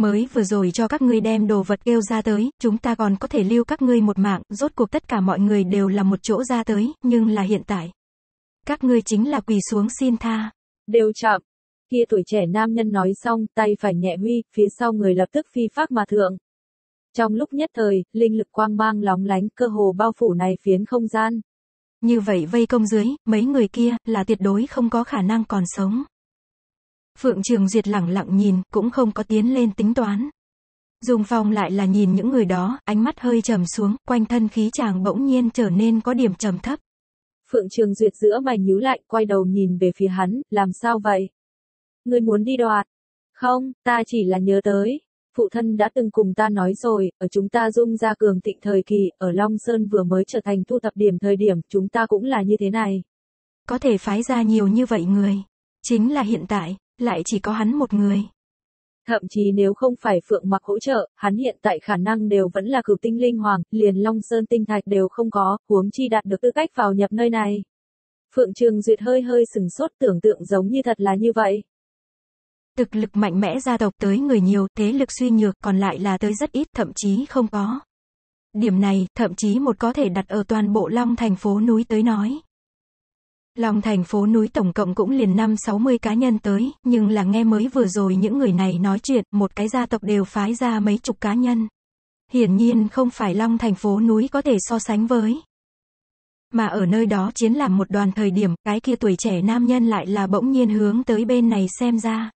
Mới vừa rồi cho các ngươi đem đồ vật kêu ra tới, chúng ta còn có thể lưu các ngươi một mạng, rốt cuộc tất cả mọi người đều là một chỗ ra tới, nhưng là hiện tại. Các ngươi chính là quỳ xuống xin tha. Đều chậm. Kia tuổi trẻ nam nhân nói xong, tay phải nhẹ huy, phía sau người lập tức phi phát mà thượng. Trong lúc nhất thời, linh lực quang mang lóng lánh cơ hồ bao phủ này phiến không gian. Như vậy vây công dưới, mấy người kia, là tuyệt đối không có khả năng còn sống. Phượng Trường Duyệt lặng lặng nhìn, cũng không có tiến lên tính toán. Dung Phong lại là nhìn những người đó, ánh mắt hơi trầm xuống, quanh thân khí chàng bỗng nhiên trở nên có điểm trầm thấp. Phượng Trường Duyệt giữa mày nhíu lại, quay đầu nhìn về phía hắn, làm sao vậy? Ngươi muốn đi đoạt? Không, ta chỉ là nhớ tới. Phụ thân đã từng cùng ta nói rồi, ở chúng ta dung ra cường tịnh thời kỳ, ở Long Sơn vừa mới trở thành thu thập điểm thời điểm, chúng ta cũng là như thế này. Có thể phái ra nhiều như vậy người. Chính là hiện tại, lại chỉ có hắn một người. Thậm chí nếu không phải Phượng mặc hỗ trợ, hắn hiện tại khả năng đều vẫn là cửu tinh linh hoàng, liền Long Sơn tinh thạch đều không có, huống chi đạt được tư cách vào nhập nơi này. Phượng Trường Duyệt hơi hơi sừng sốt tưởng tượng giống như thật là như vậy. Thực lực mạnh mẽ gia tộc tới người nhiều, thế lực suy nhược còn lại là tới rất ít, thậm chí không có. Điểm này, thậm chí một có thể đặt ở toàn bộ Long thành phố núi tới nói. Long thành phố núi tổng cộng cũng liền năm 60 cá nhân tới, nhưng là nghe mới vừa rồi những người này nói chuyện, một cái gia tộc đều phái ra mấy chục cá nhân. Hiển nhiên không phải Long thành phố núi có thể so sánh với. Mà ở nơi đó chiến làm một đoàn thời điểm, cái kia tuổi trẻ nam nhân lại là bỗng nhiên hướng tới bên này xem ra.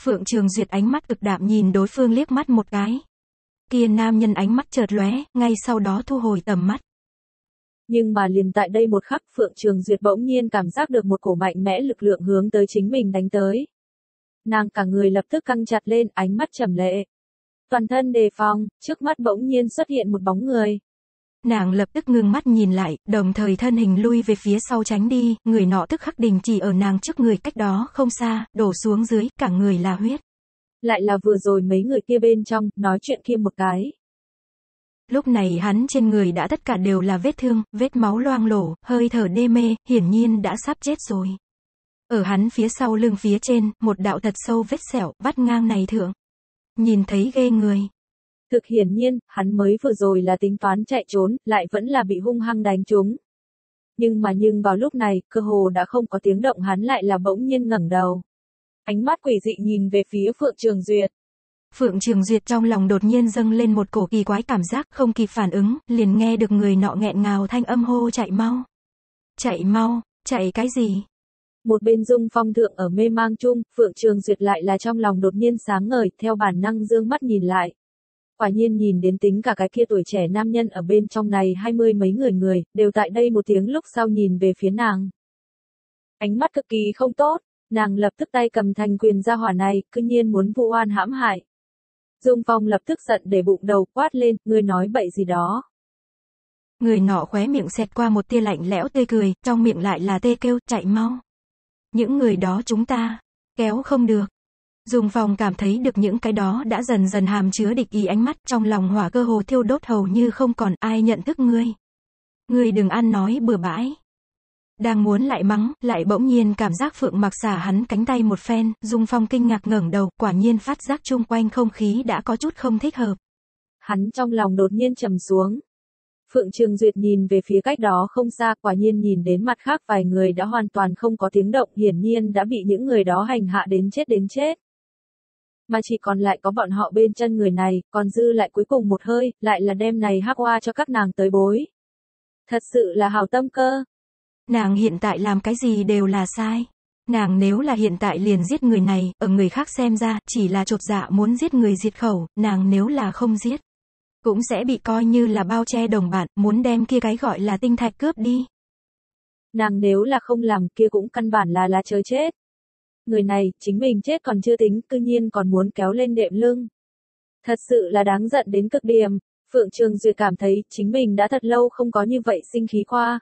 Phượng Trường Duyệt ánh mắt cực đạm nhìn đối phương liếc mắt một cái. Kia nam nhân ánh mắt chợt lóe, ngay sau đó thu hồi tầm mắt. Nhưng mà liền tại đây một khắc Phượng Trường Duyệt bỗng nhiên cảm giác được một cổ mạnh mẽ lực lượng hướng tới chính mình đánh tới. Nàng cả người lập tức căng chặt lên, ánh mắt trầm lệ. Toàn thân đề phòng, trước mắt bỗng nhiên xuất hiện một bóng người. Nàng lập tức ngưng mắt nhìn lại, đồng thời thân hình lui về phía sau tránh đi, người nọ tức khắc đình chỉ ở nàng trước người cách đó không xa, đổ xuống dưới, cả người là huyết. Lại là vừa rồi mấy người kia bên trong, nói chuyện kia một cái. Lúc này hắn trên người đã tất cả đều là vết thương, vết máu loang lổ, hơi thở đê mê, hiển nhiên đã sắp chết rồi. Ở hắn phía sau lưng phía trên, một đạo thật sâu vết sẹo, vắt ngang này thượng. Nhìn thấy ghê người. Thực hiển nhiên, hắn mới vừa rồi là tính toán chạy trốn, lại vẫn là bị hung hăng đánh trúng. Nhưng mà nhưng vào lúc này, cơ hồ đã không có tiếng động hắn lại là bỗng nhiên ngẩng đầu. Ánh mắt quỷ dị nhìn về phía Phượng Trường Duyệt. Phượng Trường Duyệt trong lòng đột nhiên dâng lên một cổ kỳ quái cảm giác không kịp phản ứng, liền nghe được người nọ nghẹn ngào thanh âm hô chạy mau. Chạy mau, chạy cái gì? Một bên dung phong thượng ở mê mang chung, Phượng Trường Duyệt lại là trong lòng đột nhiên sáng ngời, theo bản năng dương mắt nhìn lại. Quả nhiên nhìn đến tính cả cái kia tuổi trẻ nam nhân ở bên trong này hai mươi mấy người người, đều tại đây một tiếng lúc sau nhìn về phía nàng. Ánh mắt cực kỳ không tốt, nàng lập tức tay cầm thành quyền ra hỏa này, cư nhiên muốn vụ oan hãm hại. Dung Phong lập tức giận để bụng đầu quát lên, ngươi nói bậy gì đó. Người nọ khóe miệng xẹt qua một tia lạnh lẽo tươi cười, trong miệng lại là tê kêu, chạy mau. Những người đó chúng ta, kéo không được. Dung Phong cảm thấy được những cái đó đã dần dần hàm chứa địch ý ánh mắt trong lòng hỏa cơ hồ thiêu đốt hầu như không còn ai nhận thức ngươi. Ngươi đừng ăn nói bừa bãi. Đang muốn lại mắng, lại bỗng nhiên cảm giác Phượng mặc xả hắn cánh tay một phen, Dung Phong kinh ngạc ngẩng đầu, quả nhiên phát giác chung quanh không khí đã có chút không thích hợp. Hắn trong lòng đột nhiên trầm xuống. Phượng Trường Duyệt nhìn về phía cách đó không xa, quả nhiên nhìn đến mặt khác vài người đã hoàn toàn không có tiếng động, hiển nhiên đã bị những người đó hành hạ đến chết đến chết. Mà chỉ còn lại có bọn họ bên chân người này, còn dư lại cuối cùng một hơi, lại là đêm này hắc hoa cho các nàng tới bối. Thật sự là hào tâm cơ. Nàng hiện tại làm cái gì đều là sai. Nàng nếu là hiện tại liền giết người này, ở người khác xem ra, chỉ là trột dạ muốn giết người diệt khẩu, nàng nếu là không giết, cũng sẽ bị coi như là bao che đồng bạn, muốn đem kia cái gọi là tinh thạch cướp đi. Nàng nếu là không làm kia cũng căn bản là là chơi chết. Người này, chính mình chết còn chưa tính, cư nhiên còn muốn kéo lên đệm lưng. Thật sự là đáng giận đến cực điểm, Phượng Trường Duyệt cảm thấy chính mình đã thật lâu không có như vậy sinh khí qua.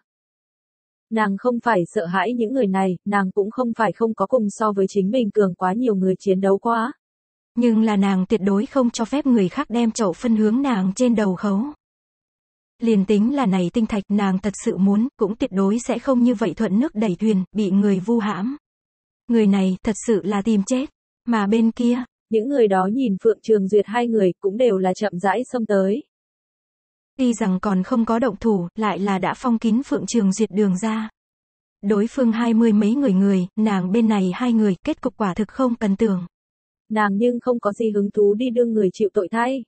Nàng không phải sợ hãi những người này, nàng cũng không phải không có cùng so với chính mình cường quá nhiều người chiến đấu quá. Nhưng là nàng tuyệt đối không cho phép người khác đem chậu phân hướng nàng trên đầu khấu. Liền tính là này tinh thạch nàng thật sự muốn, cũng tuyệt đối sẽ không như vậy thuận nước đẩy thuyền, bị người vu hãm. Người này thật sự là tìm chết. Mà bên kia, Những người đó nhìn Phượng Trường Duyệt hai người cũng đều là chậm rãi xông tới. Tuy rằng còn không có động thủ, lại là đã phong kín Phượng Trường Duyệt đường ra. Đối phương hai mươi mấy người người, nàng bên này hai người, kết cục quả thực không cần tưởng. Nàng nhưng không có gì hứng thú đi đương người chịu tội thay.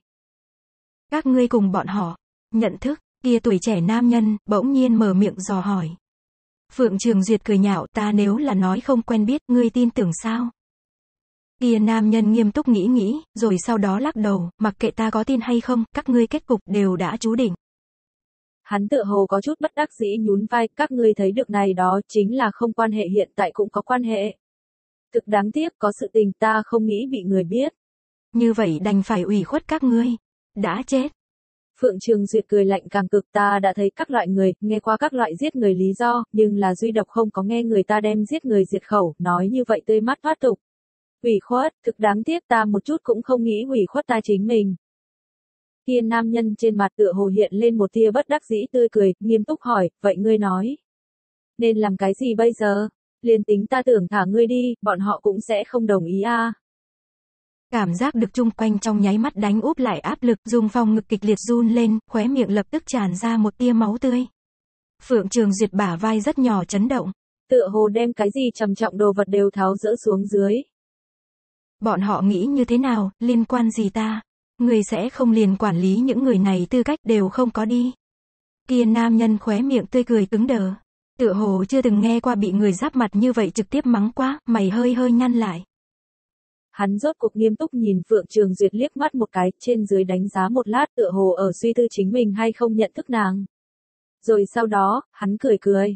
Các ngươi cùng bọn họ, nhận thức, kia tuổi trẻ nam nhân, bỗng nhiên mở miệng dò hỏi. Phượng Trường Duyệt cười nhạo ta nếu là nói không quen biết, ngươi tin tưởng sao? Kia nam nhân nghiêm túc nghĩ nghĩ, rồi sau đó lắc đầu, mặc kệ ta có tin hay không, các ngươi kết cục đều đã chú định. Hắn tựa hồ có chút bất đắc dĩ nhún vai, các ngươi thấy được này đó chính là không quan hệ hiện tại cũng có quan hệ. Thực đáng tiếc có sự tình ta không nghĩ bị người biết. Như vậy đành phải ủy khuất các ngươi. Đã chết. Phượng Trường Duyệt cười lạnh càng cực ta đã thấy các loại người, nghe qua các loại giết người lý do, nhưng là duy độc không có nghe người ta đem giết người diệt khẩu, nói như vậy tươi mắt thoát tục. Hủy khuất, thực đáng tiếc ta một chút cũng không nghĩ hủy khuất ta chính mình. Kia nam nhân trên mặt tựa hồ hiện lên một tia bất đắc dĩ tươi cười, nghiêm túc hỏi, vậy ngươi nói. Nên làm cái gì bây giờ? Liên tính ta tưởng thả ngươi đi, bọn họ cũng sẽ không đồng ý a. À. Cảm giác được chung quanh trong nháy mắt đánh úp lại áp lực, Dung Phong ngực kịch liệt run lên, khóe miệng lập tức tràn ra một tia máu tươi. Phượng Trường Duyệt bả vai rất nhỏ chấn động. Tựa hồ đem cái gì trầm trọng đồ vật đều tháo rỡ xuống dưới. Bọn họ nghĩ như thế nào, liên quan gì ta? Người sẽ không liền quản lý những người này tư cách đều không có đi. Kia nam nhân khóe miệng tươi cười cứng đờ. Tựa hồ chưa từng nghe qua bị người giáp mặt như vậy trực tiếp mắng quá, mày hơi hơi nhăn lại. Hắn rốt cuộc nghiêm túc nhìn Phượng Trường Duyệt liếc mắt một cái, trên dưới đánh giá một lát tựa hồ ở suy tư chính mình hay không nhận thức nàng. Rồi sau đó, hắn cười cười.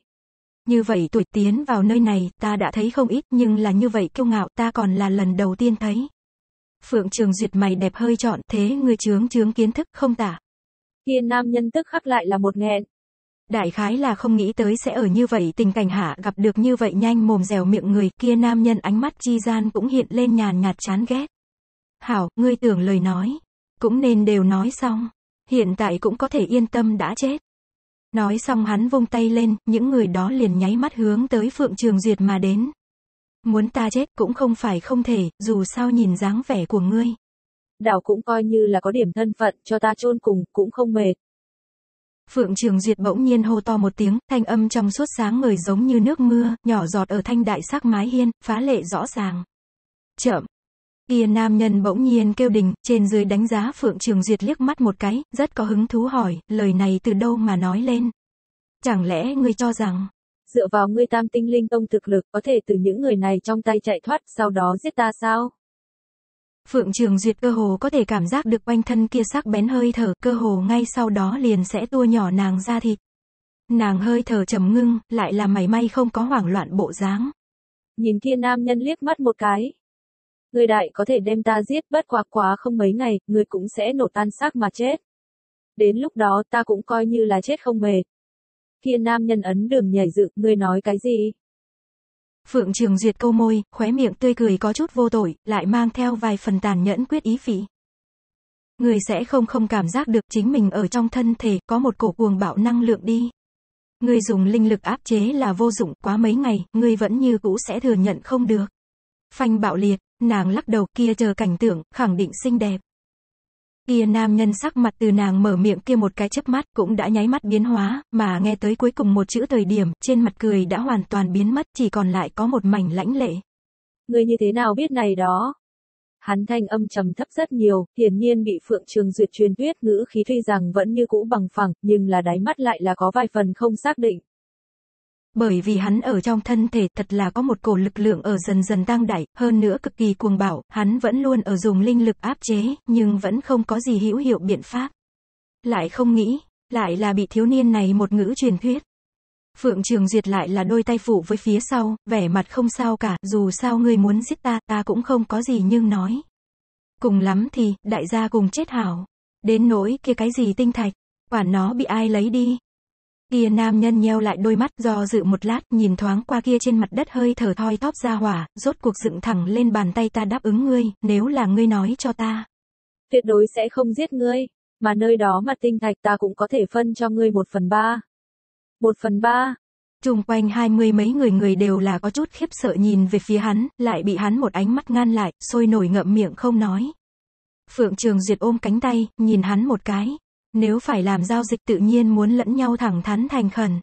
Như vậy tuổi tiến vào nơi này, ta đã thấy không ít, nhưng là như vậy kiêu ngạo, ta còn là lần đầu tiên thấy. Phượng Trường Duyệt mày đẹp hơi trọn, thế ngươi chướng chướng kiến thức không tả. Kia nam nhân tức khắc lại là một nghẹn. Đại khái là không nghĩ tới sẽ ở như vậy tình cảnh hạ gặp được như vậy nhanh mồm dẻo miệng người kia nam nhân ánh mắt chi gian cũng hiện lên nhàn nhạt chán ghét. Hảo, ngươi tưởng lời nói. Cũng nên đều nói xong. Hiện tại cũng có thể yên tâm đã chết. Nói xong hắn vung tay lên, những người đó liền nháy mắt hướng tới Phượng Trường Duyệt mà đến. Muốn ta chết cũng không phải không thể, dù sao nhìn dáng vẻ của ngươi. Đảo cũng coi như là có điểm thân phận, cho ta chôn cùng, cũng không mệt. Phượng Trường Duyệt bỗng nhiên hô to một tiếng, thanh âm trong suốt sáng ngời giống như nước mưa, nhỏ giọt ở thanh đại sắc mái hiên, phá lệ rõ ràng. Chậm. Kia nam nhân bỗng nhiên kêu đình, trên dưới đánh giá Phượng Trường Duyệt liếc mắt một cái, rất có hứng thú hỏi, lời này từ đâu mà nói lên. Chẳng lẽ ngươi cho rằng, dựa vào ngươi tam tinh linh tông thực lực có thể từ những người này trong tay chạy thoát, sau đó giết ta sao? Phượng Trường Duyệt cơ hồ có thể cảm giác được quanh thân kia sắc bén hơi thở, cơ hồ ngay sau đó liền sẽ tua nhỏ nàng ra thịt. Nàng hơi thở trầm ngưng, lại là mảy may không có hoảng loạn bộ dáng. Nhìn kia nam nhân liếc mắt một cái. Người đại có thể đem ta giết bất quá quá không mấy ngày, người cũng sẽ nổ tan xác mà chết. Đến lúc đó ta cũng coi như là chết không mệt. Kia nam nhân ấn đường nhảy dựng, người nói cái gì? Phượng Trường Duyệt câu môi, khóe miệng tươi cười có chút vô tội, lại mang theo vài phần tàn nhẫn quyết ý phỉ. Người sẽ không không cảm giác được chính mình ở trong thân thể có một cổ cuồng bạo năng lượng đi. Người dùng linh lực áp chế là vô dụng quá mấy ngày, người vẫn như cũ sẽ thừa nhận không được. Phanh bạo liệt, nàng lắc đầu kia chờ cảnh tượng, khẳng định xinh đẹp. Kia nam nhân sắc mặt từ nàng mở miệng kia một cái chớp mắt cũng đã nháy mắt biến hóa, mà nghe tới cuối cùng một chữ thời điểm, trên mặt cười đã hoàn toàn biến mất, chỉ còn lại có một mảnh lãnh lệ. Người như thế nào biết này đó? Hắn thanh âm trầm thấp rất nhiều, hiển nhiên bị Phượng Trường Duyệt truyền tuyết ngữ khí tuy rằng vẫn như cũ bằng phẳng, nhưng là đáy mắt lại là có vài phần không xác định. Bởi vì hắn ở trong thân thể thật là có một cổ lực lượng ở dần dần tăng đại, hơn nữa cực kỳ cuồng bạo, hắn vẫn luôn ở dùng linh lực áp chế, nhưng vẫn không có gì hữu hiệu biện pháp. Lại không nghĩ, lại là bị thiếu niên này một ngữ truyền thuyết. Phượng Trường Duyệt lại là đôi tay phụ với phía sau, vẻ mặt không sao cả, dù sao ngươi muốn giết ta, ta cũng không có gì nhưng nói. Cùng lắm thì, đại gia cùng chết hảo. Đến nỗi kia cái gì tinh thạch, quản nó bị ai lấy đi, Kia nam nhân nheo lại đôi mắt do dự một lát, nhìn thoáng qua kia trên mặt đất hơi thở thoi thóp ra hỏa, rốt cuộc dựng thẳng lên bàn tay ta đáp ứng ngươi, nếu là ngươi nói cho ta. Tuyệt đối sẽ không giết ngươi, mà nơi đó mặt tinh thạch ta cũng có thể phân cho ngươi một phần ba. Một phần ba. Trung quanh hai mươi mấy người người đều là có chút khiếp sợ nhìn về phía hắn, lại bị hắn một ánh mắt ngăn lại, sôi nổi ngậm miệng không nói. Phượng Trường Duyệt ôm cánh tay, nhìn hắn một cái. Nếu phải làm giao dịch tự nhiên muốn lẫn nhau thẳng thắn thành khẩn.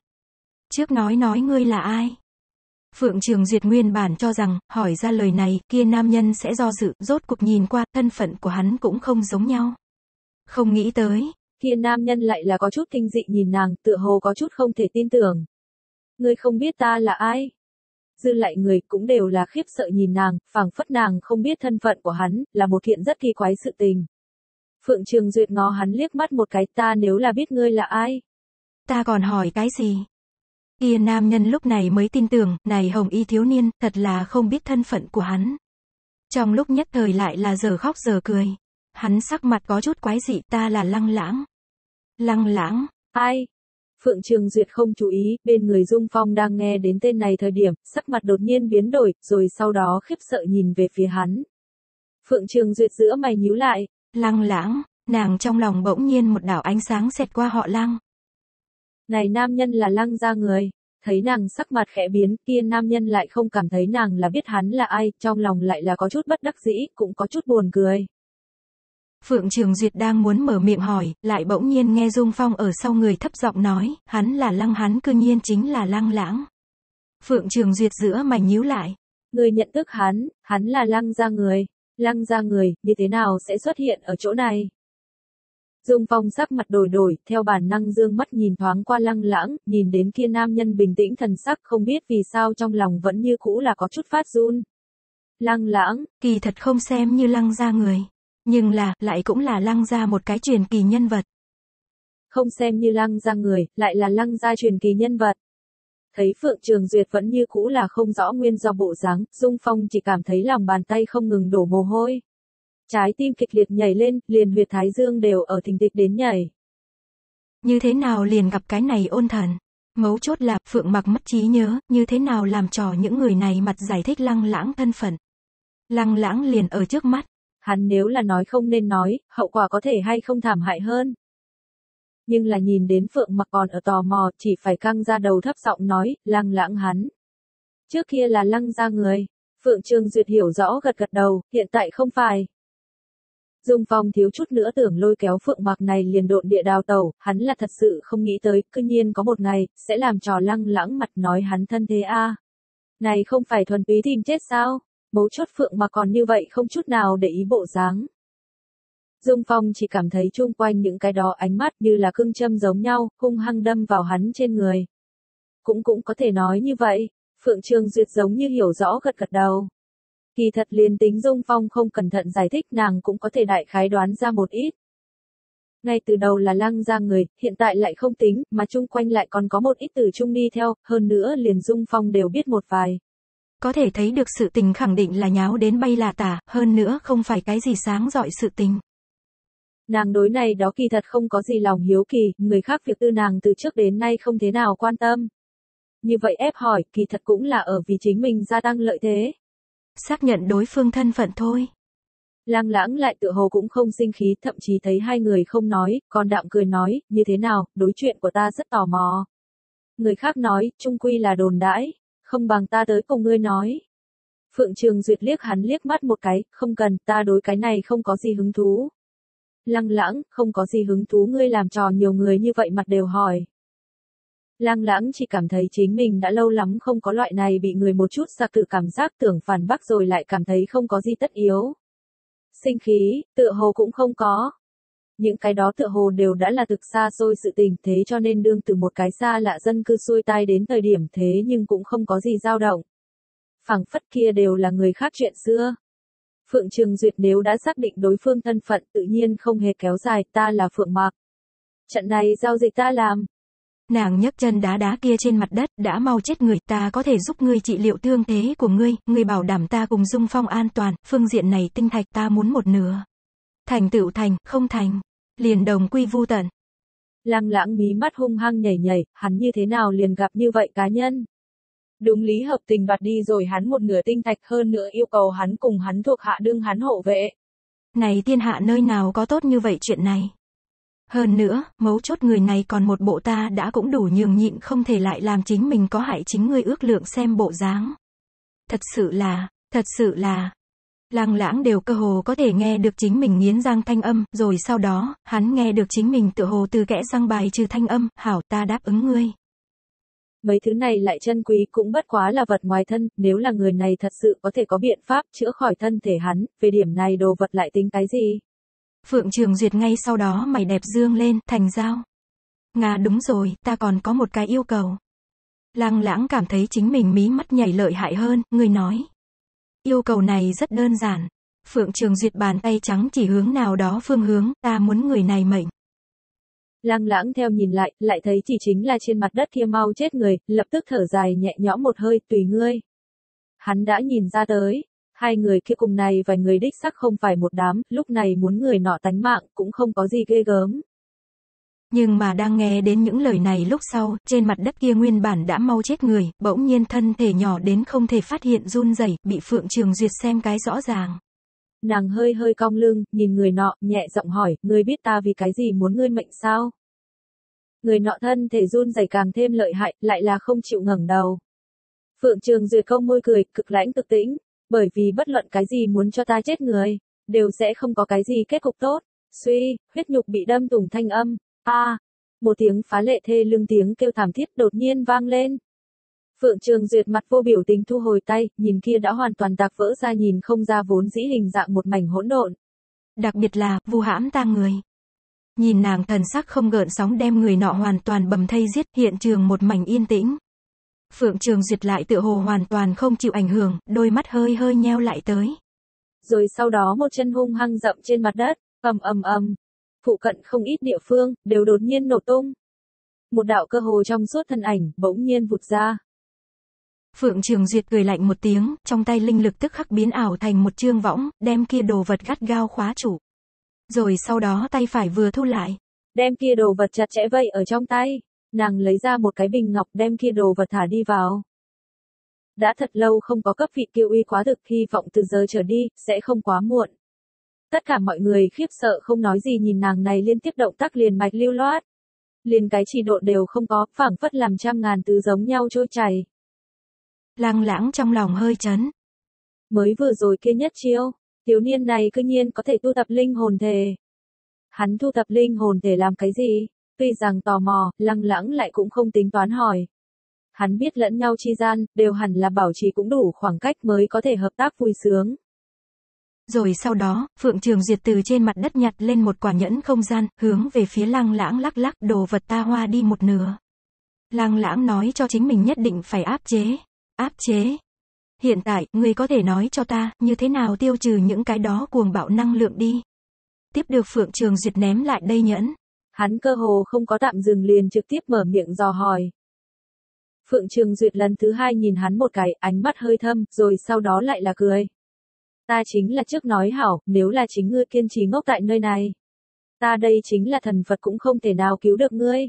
Trước nói nói ngươi là ai? Phượng Trường Duyệt nguyên bản cho rằng, hỏi ra lời này, kia nam nhân sẽ do dự, rốt cuộc nhìn qua, thân phận của hắn cũng không giống nhau. Không nghĩ tới, kia nam nhân lại là có chút kinh dị nhìn nàng, tựa hồ có chút không thể tin tưởng. Ngươi không biết ta là ai? Dư lại người cũng đều là khiếp sợ nhìn nàng, phảng phất nàng không biết thân phận của hắn, là một kiện rất kỳ quái sự tình. Phượng Trường Duyệt ngó hắn liếc mắt một cái ta nếu là biết ngươi là ai. Ta còn hỏi cái gì? Kia nam nhân lúc này mới tin tưởng, này hồng y thiếu niên, thật là không biết thân phận của hắn. Trong lúc nhất thời lại là giờ khóc giờ cười. Hắn sắc mặt có chút quái dị, ta là lăng lãng. Lăng lãng, ai? Phượng Trường Duyệt không chú ý, bên người Dung Phong đang nghe đến tên này thời điểm, sắc mặt đột nhiên biến đổi, rồi sau đó khiếp sợ nhìn về phía hắn. Phượng Trường Duyệt giữa mày nhíu lại, lăng lãng, nàng trong lòng bỗng nhiên một đảo ánh sáng xẹt qua họ lăng. Này nam nhân là lăng ra người, thấy nàng sắc mặt khẽ biến, kia nam nhân lại không cảm thấy nàng là biết hắn là ai, trong lòng lại là có chút bất đắc dĩ, cũng có chút buồn cười. Phượng Trường Duyệt đang muốn mở miệng hỏi, lại bỗng nhiên nghe Dung Phong ở sau người thấp giọng nói, hắn là lăng hắn cư nhiên chính là lăng lãng. Phượng Trường Duyệt giữa mày nhíu lại. Người nhận thức hắn, hắn là lăng ra người. Lăng ra người, như thế nào sẽ xuất hiện ở chỗ này? Dung Phong sắc mặt đổi đổi, theo bản năng dương mắt nhìn thoáng qua lăng lãng, nhìn đến kia nam nhân bình tĩnh thần sắc không biết vì sao trong lòng vẫn như cũ là có chút phát run. Lăng lãng, kỳ thật không xem như lăng ra người. Nhưng là, lại cũng là lăng ra một cái truyền kỳ nhân vật. Không xem như lăng ra người, lại là lăng ra truyền kỳ nhân vật. Thấy Phượng Trường Duyệt vẫn như cũ là không rõ nguyên do bộ dáng, Dung Phong chỉ cảm thấy lòng bàn tay không ngừng đổ mồ hôi. Trái tim kịch liệt nhảy lên, liền huyệt thái dương đều ở thình thịch đến nhảy. Như thế nào liền gặp cái này ôn thần? Mấu chốt là, Phượng mặc mất trí nhớ, như thế nào làm trò những người này mặt giải thích lăng lãng thân phận. Lăng lãng liền ở trước mắt. Hắn nếu là nói không nên nói, hậu quả có thể hay không thảm hại hơn. Nhưng là nhìn đến Phượng mặc còn ở tò mò, chỉ phải căng ra đầu thấp giọng nói, lăng lãng hắn. Trước kia là lăng ra người. Phượng Trương Duyệt hiểu rõ gật gật đầu, hiện tại không phải. Dung Phong thiếu chút nữa tưởng lôi kéo Phượng Mặc này liền độn địa đào tẩu hắn là thật sự không nghĩ tới, cư nhiên có một ngày, sẽ làm trò lăng lãng mặt nói hắn thân thế a. Này không phải thuần túy tìm chết sao? Mấu chốt Phượng Mặc còn như vậy không chút nào để ý bộ dáng. Dung Phong chỉ cảm thấy chung quanh những cái đó ánh mắt như là cương châm giống nhau, hung hăng đâm vào hắn trên người. Cũng cũng có thể nói như vậy, Phượng Trường Duyệt giống như hiểu rõ gật gật đầu. Kỳ thật liền tính Dung Phong không cẩn thận giải thích nàng cũng có thể đại khái đoán ra một ít. Ngay từ đầu là lăng ra người, hiện tại lại không tính, mà chung quanh lại còn có một ít từ chung đi theo, hơn nữa liền Dung Phong đều biết một vài. Có thể thấy được sự tình khẳng định là nháo đến bay là tả, hơn nữa không phải cái gì sáng giỏi sự tình. Nàng đối này đó kỳ thật không có gì lòng hiếu kỳ, người khác việc tư nàng từ trước đến nay không thế nào quan tâm. Như vậy ép hỏi, kỳ thật cũng là ở vì chính mình gia tăng lợi thế. Xác nhận đối phương thân phận thôi. Lang lãng lại tự hồ cũng không sinh khí, thậm chí thấy hai người không nói, còn đạm cười nói, như thế nào, đối chuyện của ta rất tò mò. Người khác nói, trung quy là đồn đãi, không bằng ta tới cùng ngươi nói. Phượng Trường Duyệt liếc hắn liếc mắt một cái, không cần, ta đối cái này không có gì hứng thú. Lăng lãng, không có gì hứng thú ngươi làm trò nhiều người như vậy mặt đều hỏi. Lăng lãng chỉ cảm thấy chính mình đã lâu lắm không có loại này bị người một chút sạc tự cảm giác tưởng phản bác rồi lại cảm thấy không có gì tất yếu. Sinh khí, tựa hồ cũng không có. Những cái đó tựa hồ đều đã là thực xa xôi sự tình thế cho nên đương từ một cái xa lạ dân cư xuôi tai đến thời điểm thế nhưng cũng không có gì dao động. phẳng phất kia đều là người khác chuyện xưa. Phượng Trường Duyệt nếu đã xác định đối phương thân phận tự nhiên không hề kéo dài ta là Phượng Mạc. Trận này giao dịch ta làm. Nàng nhấc chân đá đá kia trên mặt đất, đã mau chết người, ta có thể giúp ngươi trị liệu thương thế của ngươi, ngươi bảo đảm ta cùng Dung Phong an toàn, phương diện này tinh thạch ta muốn một nửa. Thành tựu thành, không thành, liền đồng quy vu tận. Lăng lãng mí mắt hung hăng nhảy nhảy, hắn như thế nào liền gặp như vậy cá nhân. Đúng lý hợp tình đoạt đi rồi hắn một nửa tinh thạch hơn nữa yêu cầu hắn cùng hắn thuộc hạ đương hắn hộ vệ. Này thiên hạ nơi nào có tốt như vậy chuyện này. Hơn nữa, mấu chốt người này còn một bộ ta đã cũng đủ nhường nhịn không thể lại làm chính mình có hại chính người ước lượng xem bộ dáng. Thật sự là, thật sự là, lang lãng đều cơ hồ có thể nghe được chính mình nghiến răng thanh âm, rồi sau đó, hắn nghe được chính mình tự hồ từ kẽ răng bài trừ thanh âm, hảo ta đáp ứng ngươi. Mấy thứ này lại chân quý cũng bất quá là vật ngoài thân, nếu là người này thật sự có thể có biện pháp chữa khỏi thân thể hắn, về điểm này đồ vật lại tính cái gì? Phượng Trường Duyệt ngay sau đó mày đẹp dương lên, thành giao. Nga đúng rồi, ta còn có một cái yêu cầu. Lăng lãng cảm thấy chính mình mí mắt nhảy lợi hại hơn, người nói. Yêu cầu này rất đơn giản. Phượng Trường Duyệt bàn tay trắng chỉ hướng nào đó phương hướng, ta muốn người này mệnh lang lãng theo nhìn lại, lại thấy chỉ chính là trên mặt đất kia mau chết người, lập tức thở dài nhẹ nhõm một hơi, tùy ngươi. Hắn đã nhìn ra tới, hai người kia cùng này vài người đích sắc không phải một đám, lúc này muốn người nọ tánh mạng cũng không có gì ghê gớm. Nhưng mà đang nghe đến những lời này lúc sau, trên mặt đất kia nguyên bản đã mau chết người, bỗng nhiên thân thể nhỏ đến không thể phát hiện run rẩy, bị Phượng Trường Duyệt xem cái rõ ràng. Nàng hơi hơi cong lưng, nhìn người nọ, nhẹ giọng hỏi, ngươi biết ta vì cái gì muốn ngươi mệnh sao? Người nọ thân thể run rẩy càng thêm lợi hại, lại là không chịu ngẩng đầu. Phượng Trường Duyệt công môi cười, cực lãnh cực tĩnh, bởi vì bất luận cái gì muốn cho ta chết người, đều sẽ không có cái gì kết cục tốt. Suy, huyết nhục bị đâm tùng thanh âm, A, một tiếng phá lệ thê lương tiếng kêu thảm thiết đột nhiên vang lên. Phượng Trường Duyệt mặt vô biểu tình thu hồi tay, nhìn kia đã hoàn toàn tạc vỡ ra nhìn không ra vốn dĩ hình dạng một mảnh hỗn độn. Đặc biệt là, vu hãm ta người. Nhìn nàng thần sắc không gợn sóng đem người nọ hoàn toàn bầm thây giết, hiện trường một mảnh yên tĩnh. Phượng Trường Duyệt lại tự hồ hoàn toàn không chịu ảnh hưởng, đôi mắt hơi hơi nheo lại tới. Rồi sau đó một chân hung hăng dậm trên mặt đất, ầm ầm ầm, phụ cận không ít địa phương, đều đột nhiên nổ tung. Một đạo cơ hồ trong suốt thân ảnh, bỗng nhiên vụt ra. Phượng Trường Duyệt cười lạnh một tiếng, trong tay linh lực tức khắc biến ảo thành một chương võng, đem kia đồ vật gắt gao khóa chủ. Rồi sau đó tay phải vừa thu lại. Đem kia đồ vật chặt chẽ vây ở trong tay. Nàng lấy ra một cái bình ngọc đem kia đồ vật thả đi vào. Đã thật lâu không có cấp vị kiêu uy quá thực hy vọng từ giờ trở đi, sẽ không quá muộn. Tất cả mọi người khiếp sợ không nói gì nhìn nàng này liên tiếp động tác liền mạch lưu loát. Liền cái chỉ độ đều không có, phảng phất làm trăm ngàn từ giống nhau trôi chảy. Lăng lãng trong lòng hơi chấn. Mới vừa rồi kia nhất chiêu, thiếu niên này cư nhiên có thể tu tập linh hồn thể. Hắn tu tập linh hồn thể làm cái gì? Tuy rằng tò mò, lăng lãng lại cũng không tính toán hỏi. Hắn biết lẫn nhau chi gian, đều hẳn là bảo trì cũng đủ khoảng cách mới có thể hợp tác vui sướng. Rồi sau đó, Phượng Trường Duyệt từ trên mặt đất nhặt lên một quả nhẫn không gian, hướng về phía lăng lãng lắc lắc đồ vật ta hoa đi một nửa. Lăng lãng nói cho chính mình nhất định phải áp chế. Áp chế. Hiện tại, ngươi có thể nói cho ta, như thế nào tiêu trừ những cái đó cuồng bạo năng lượng đi. Tiếp được Phượng Trường Duyệt ném lại đây nhẫn. Hắn cơ hồ không có tạm dừng liền trực tiếp mở miệng dò hỏi. Phượng Trường Duyệt lần thứ hai nhìn hắn một cái, ánh mắt hơi thâm, rồi sau đó lại là cười. Ta chính là trước nói hảo, nếu là chính ngươi kiên trì ngốc tại nơi này. Ta đây chính là thần Phật cũng không thể nào cứu được ngươi.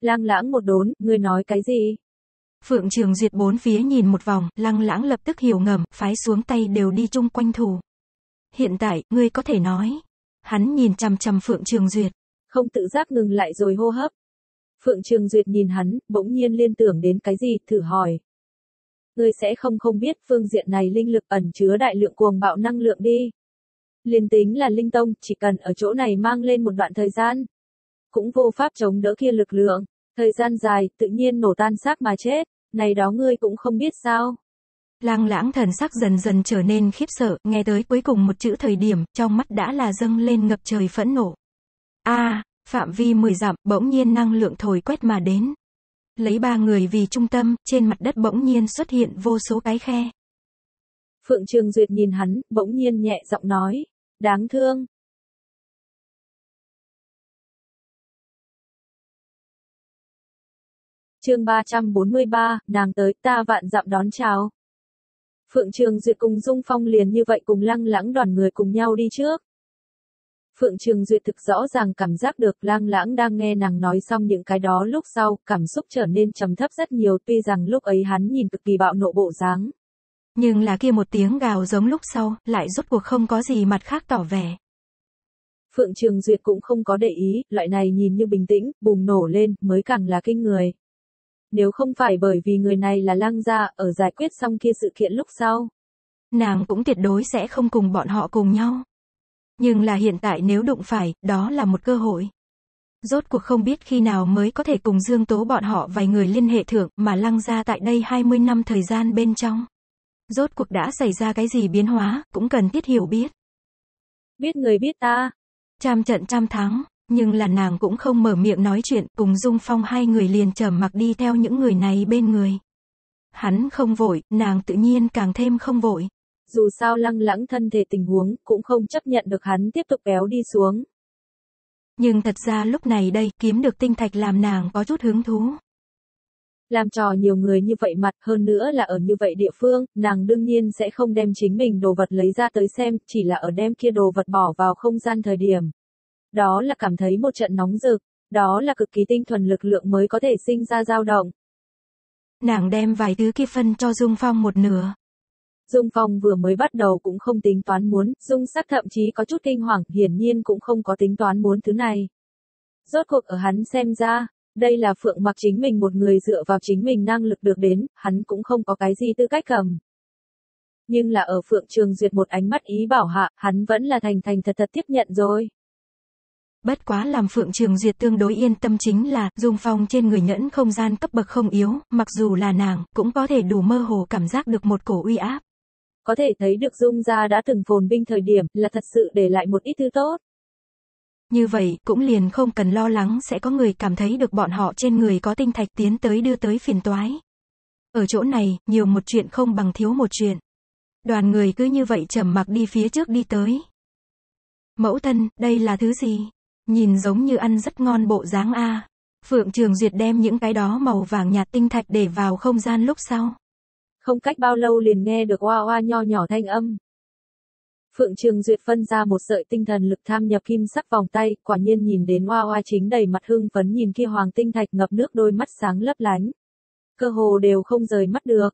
lang lãng một đốn, ngươi nói cái gì? Phượng Trường Duyệt bốn phía nhìn một vòng, lăng lãng lập tức hiểu ngầm, phái xuống tay đều đi chung quanh thủ. Hiện tại, ngươi có thể nói. Hắn nhìn chằm chằm Phượng Trường Duyệt. Không tự giác ngừng lại rồi hô hấp. Phượng Trường Duyệt nhìn hắn, bỗng nhiên liên tưởng đến cái gì, thử hỏi ngươi sẽ không không biết phương diện này linh lực ẩn chứa đại lượng cuồng bạo năng lượng đi. Liên tính là linh tông, chỉ cần ở chỗ này mang lên một đoạn thời gian, cũng vô pháp chống đỡ kia lực lượng, thời gian dài, tự nhiên nổ tan xác mà chết, này đó ngươi cũng không biết sao. Lang lãng thần sắc dần dần trở nên khiếp sợ, nghe tới cuối cùng một chữ thời điểm, trong mắt đã là dâng lên ngập trời phẫn nộ. a phạm vi 10 dặm, bỗng nhiên năng lượng thổi quét mà đến. Lấy ba người vì trung tâm, trên mặt đất bỗng nhiên xuất hiện vô số cái khe. Phượng Trường Duyệt nhìn hắn, bỗng nhiên nhẹ giọng nói. Đáng thương. Chương 343, nàng tới, ta vạn dặm đón chào. Phượng Trường Duyệt cùng Dung Phong liền như vậy cùng lăng lãng đoàn người cùng nhau đi trước. Phượng Trường Duyệt thực rõ ràng cảm giác được lang lãng đang nghe nàng nói xong những cái đó lúc sau, cảm xúc trở nên trầm thấp rất nhiều tuy rằng lúc ấy hắn nhìn cực kỳ bạo nộ bộ dáng. Nhưng là kia một tiếng gào giống lúc sau, lại rốt cuộc không có gì mặt khác tỏ vẻ. Phượng Trường Duyệt cũng không có để ý, loại này nhìn như bình tĩnh, bùng nổ lên, mới càng là kinh người. Nếu không phải bởi vì người này là lăng gia, ở giải quyết xong kia sự kiện lúc sau. Nàng cũng tuyệt đối sẽ không cùng bọn họ cùng nhau. Nhưng là hiện tại nếu đụng phải, đó là một cơ hội. Rốt cuộc không biết khi nào mới có thể cùng Dương Tố bọn họ vài người liên hệ thượng mà lăng ra tại đây 20 năm thời gian bên trong. Rốt cuộc đã xảy ra cái gì biến hóa, cũng cần thiết hiểu biết. Biết người biết ta. Trăm trận trăm thắng, nhưng là nàng cũng không mở miệng nói chuyện, cùng Dung Phong hai người liền trầm mặc đi theo những người này bên người. Hắn không vội, nàng tự nhiên càng thêm không vội. Dù sao lăng lãng thân thể tình huống, cũng không chấp nhận được hắn tiếp tục kéo đi xuống. Nhưng thật ra lúc này đây, kiếm được tinh thạch làm nàng có chút hứng thú. Làm trò nhiều người như vậy mặt hơn nữa là ở như vậy địa phương, nàng đương nhiên sẽ không đem chính mình đồ vật lấy ra tới xem, chỉ là ở đem kia đồ vật bỏ vào không gian thời điểm. Đó là cảm thấy một trận nóng rực, đó là cực kỳ tinh thuần lực lượng mới có thể sinh ra dao động. Nàng đem vài thứ kia phân cho Dung Phong một nửa. Dung Phong vừa mới bắt đầu cũng không tính toán muốn, Dung sắc thậm chí có chút kinh hoàng, hiển nhiên cũng không có tính toán muốn thứ này. Rốt cuộc ở hắn xem ra, đây là Phượng mặc chính mình một người dựa vào chính mình năng lực được đến, hắn cũng không có cái gì tư cách cầm. Nhưng là ở Phượng Trường Duyệt một ánh mắt ý bảo hạ, hắn vẫn là thành thành thật thật tiếp nhận rồi. Bất quá làm Phượng Trường Duyệt tương đối yên tâm chính là, Dung Phong trên người nhẫn không gian cấp bậc không yếu, mặc dù là nàng, cũng có thể đủ mơ hồ cảm giác được một cổ uy áp. Có thể thấy được Dung gia đã từng phồn vinh thời điểm, là thật sự để lại một ít thứ tốt. Như vậy, cũng liền không cần lo lắng sẽ có người cảm thấy được bọn họ trên người có tinh thạch tiến tới đưa tới phiền toái. Ở chỗ này, nhiều một chuyện không bằng thiếu một chuyện. Đoàn người cứ như vậy trầm mặc đi phía trước đi tới. Mẫu thân, đây là thứ gì? Nhìn giống như ăn rất ngon bộ dáng A. Phượng Trường Duyệt đem những cái đó màu vàng nhạt tinh thạch để vào không gian lúc sau. Không cách bao lâu liền nghe được oa oa nho nhỏ thanh âm. Phượng Trường Duyệt phân ra một sợi tinh thần lực tham nhập kim sắc vòng tay, quả nhiên nhìn đến oa oa chính đầy mặt hưng phấn nhìn kia hoàng tinh thạch ngập nước đôi mắt sáng lấp lánh. Cơ hồ đều không rời mắt được.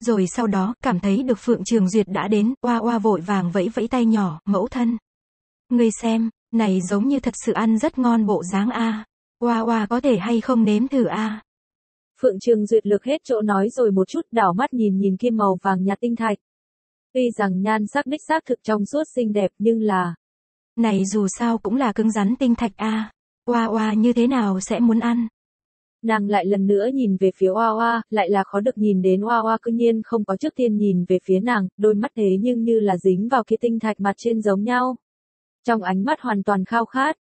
Rồi sau đó, cảm thấy được Phượng Trường Duyệt đã đến, oa oa vội vàng vẫy vẫy tay nhỏ, mẫu thân. Ngươi xem, này giống như thật sự ăn rất ngon bộ dáng a. Oa oa có thể hay không nếm thử a. Phượng Trường Duyệt lực hết chỗ nói rồi một chút đảo mắt nhìn nhìn kim màu vàng nhạt tinh thạch. Tuy rằng nhan sắc đích xác thực trong suốt xinh đẹp nhưng là... Này dù sao cũng là cứng rắn tinh thạch a. Oa oa như thế nào sẽ muốn ăn? Nàng lại lần nữa nhìn về phía Oa Oa, lại là khó được nhìn đến Oa Oa cư nhiên không có trước tiên nhìn về phía nàng, đôi mắt thế nhưng như là dính vào kia tinh thạch mặt trên giống nhau. Trong ánh mắt hoàn toàn khao khát.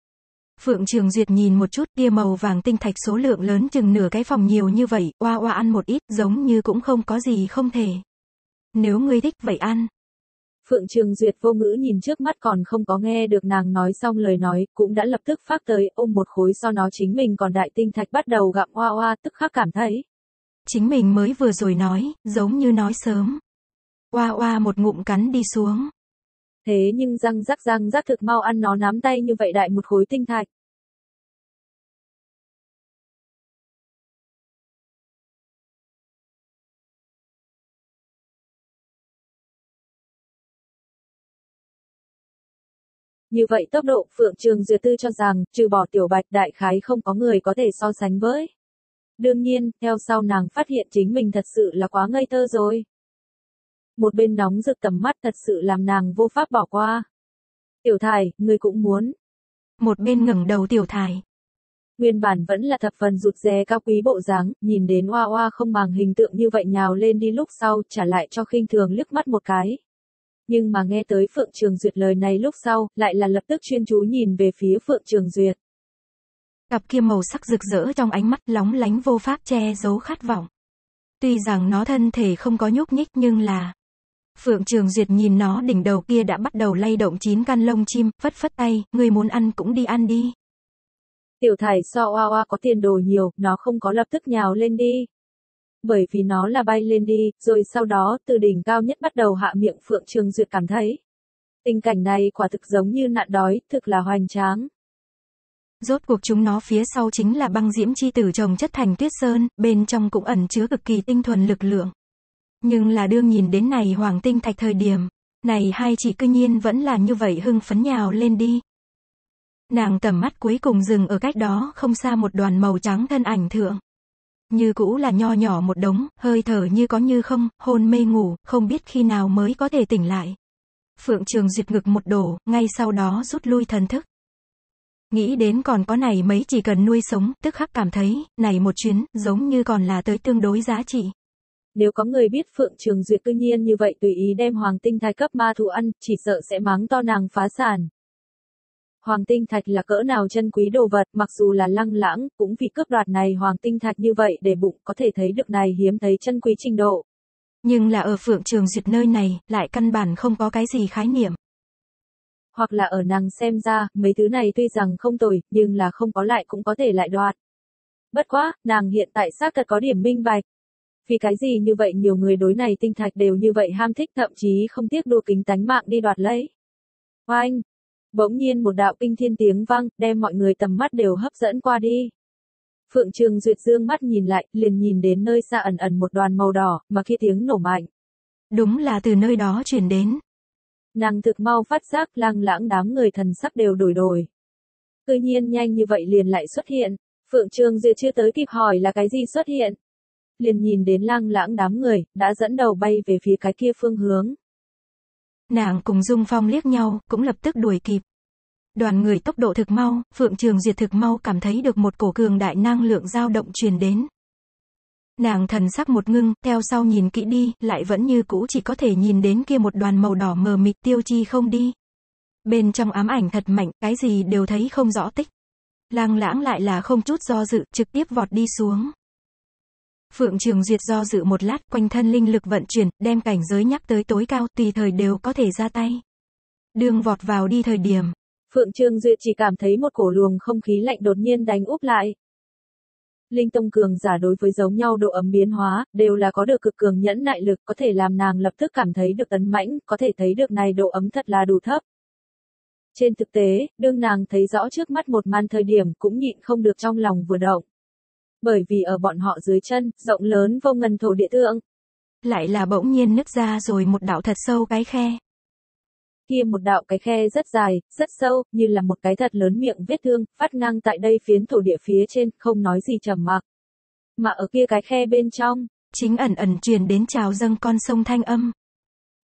Phượng Trường Duyệt nhìn một chút kia màu vàng tinh thạch số lượng lớn chừng nửa cái phòng nhiều như vậy, oa oa ăn một ít giống như cũng không có gì không thể. Nếu ngươi thích vậy ăn. Phượng Trường Duyệt vô ngữ nhìn trước mắt còn không có nghe được nàng nói xong lời nói, cũng đã lập tức phát tới ôm một khối so nó chính mình còn đại tinh thạch bắt đầu gặm oa oa tức khắc cảm thấy. Chính mình mới vừa rồi nói, giống như nói sớm. Oa oa một ngụm cắn đi xuống. Thế nhưng răng rắc răng rắc thực mau ăn nó nắm tay như vậy đại một khối tinh thạch. Như vậy tốc độ Phượng Trường Duyệt Tư cho rằng, trừ bỏ tiểu bạch đại khái không có người có thể so sánh với. Đương nhiên, theo sau nàng phát hiện chính mình thật sự là quá ngây thơ rồi. Một bên nóng rực tầm mắt thật sự làm nàng vô pháp bỏ qua. Tiểu thải, người cũng muốn. Một bên ngẩng đầu tiểu thải. Nguyên bản vẫn là thập phần rụt rè cao quý bộ dáng, nhìn đến oa oa không màng hình tượng như vậy nhào lên đi lúc sau, trả lại cho khinh thường liếc mắt một cái. Nhưng mà nghe tới Phượng Trường Duyệt lời này lúc sau, lại là lập tức chuyên chú nhìn về phía Phượng Trường Duyệt. Cặp kia màu sắc rực rỡ trong ánh mắt lóng lánh vô pháp che giấu khát vọng. Tuy rằng nó thân thể không có nhúc nhích nhưng là, Phượng Trường Duyệt nhìn nó đỉnh đầu kia đã bắt đầu lay động chín căn lông chim, phất phất tay, người muốn ăn cũng đi ăn đi. Tiểu thải so oa oa có tiền đồ nhiều, nó không có lập tức nhào lên đi. Bởi vì nó là bay lên đi, rồi sau đó, từ đỉnh cao nhất bắt đầu hạ miệng Phượng Trường Duyệt cảm thấy. Tình cảnh này quả thực giống như nạn đói, thực là hoành tráng. Rốt cuộc chúng nó phía sau chính là băng diễm chi tử trồng chất thành tuyết sơn, bên trong cũng ẩn chứa cực kỳ tinh thuần lực lượng. Nhưng là đương nhìn đến này hoàng tinh thạch thời điểm, này hai chỉ cư nhiên vẫn là như vậy hưng phấn nhào lên đi. Nàng tầm mắt cuối cùng dừng ở cách đó không xa một đoàn màu trắng thân ảnh thượng. Như cũ là nho nhỏ một đống, hơi thở như có như không, hôn mê ngủ, không biết khi nào mới có thể tỉnh lại. Phượng Trường Duyệt ngực một đổ, ngay sau đó rút lui thần thức. Nghĩ đến còn có này mấy chỉ cần nuôi sống, tức khắc cảm thấy, này một chuyến, giống như còn là tới tương đối giá trị. Nếu có người biết Phượng Trường Duyệt cư nhiên như vậy tùy ý đem hoàng tinh thạch cấp ma thú ăn, chỉ sợ sẽ mắng to nàng phá sản. Hoàng tinh thạch là cỡ nào chân quý đồ vật, mặc dù là lăng lãng, cũng vì cướp đoạt này hoàng tinh thạch như vậy để bụng có thể thấy được này hiếm thấy chân quý trình độ. Nhưng là ở Phượng Trường Duyệt nơi này, lại căn bản không có cái gì khái niệm. Hoặc là ở nàng xem ra, mấy thứ này tuy rằng không tồi, nhưng là không có lại cũng có thể lại đoạt. Bất quá, nàng hiện tại xác thật có điểm minh bạch. Vì cái gì như vậy nhiều người đối này tinh thạch đều như vậy ham thích thậm chí không tiếc đua kính tánh mạng đi đoạt lấy. Oanh! Bỗng nhiên một đạo kinh thiên tiếng vang, đem mọi người tầm mắt đều hấp dẫn qua đi. Phượng Trường Duyệt dương mắt nhìn lại, liền nhìn đến nơi xa ẩn ẩn một đoàn màu đỏ, mà khi tiếng nổ mạnh. Đúng là từ nơi đó chuyển đến. Nàng thực mau phát giác lang lãng đám người thần sắc đều đổi đổi. Tự nhiên nhanh như vậy liền lại xuất hiện. Phượng Trường Duyệt chưa tới kịp hỏi là cái gì xuất hiện. Liền nhìn đến lang lãng đám người, đã dẫn đầu bay về phía cái kia phương hướng. Nàng cùng Dung Phong liếc nhau, cũng lập tức đuổi kịp. Đoàn người tốc độ thực mau, Phượng Trường Diệt thực mau cảm thấy được một cổ cường đại năng lượng dao động truyền đến. Nàng thần sắc một ngưng, theo sau nhìn kỹ đi, lại vẫn như cũ chỉ có thể nhìn đến kia một đoàn màu đỏ mờ mịt tiêu chi không đi. Bên trong ám ảnh thật mạnh, cái gì đều thấy không rõ tích. Lang lãng lại là không chút do dự, trực tiếp vọt đi xuống. Phượng Trường Duyệt do dự một lát, quanh thân linh lực vận chuyển, đem cảnh giới nhắc tới tối cao, tùy thời đều có thể ra tay. Đường vọt vào đi thời điểm. Phượng Trường Duyệt chỉ cảm thấy một cổ luồng không khí lạnh đột nhiên đánh úp lại. Linh tông cường giả đối với giống nhau độ ấm biến hóa, đều là có được cực cường nhẫn nại lực, có thể làm nàng lập tức cảm thấy được tấn mãnh, có thể thấy được này độ ấm thật là đủ thấp. Trên thực tế, đương nàng thấy rõ trước mắt một màn thời điểm cũng nhịn không được trong lòng vừa động bởi vì ở bọn họ dưới chân, rộng lớn vô ngần thổ địa thượng. Lại là bỗng nhiên nứt ra rồi một đạo thật sâu cái khe. Kia một đạo cái khe rất dài, rất sâu, như là một cái thật lớn miệng vết thương, phát ngang tại đây phiến thổ địa phía trên, không nói gì trầm mặc. Mà ở kia cái khe bên trong, chính ẩn ẩn truyền đến trào dâng con sông thanh âm.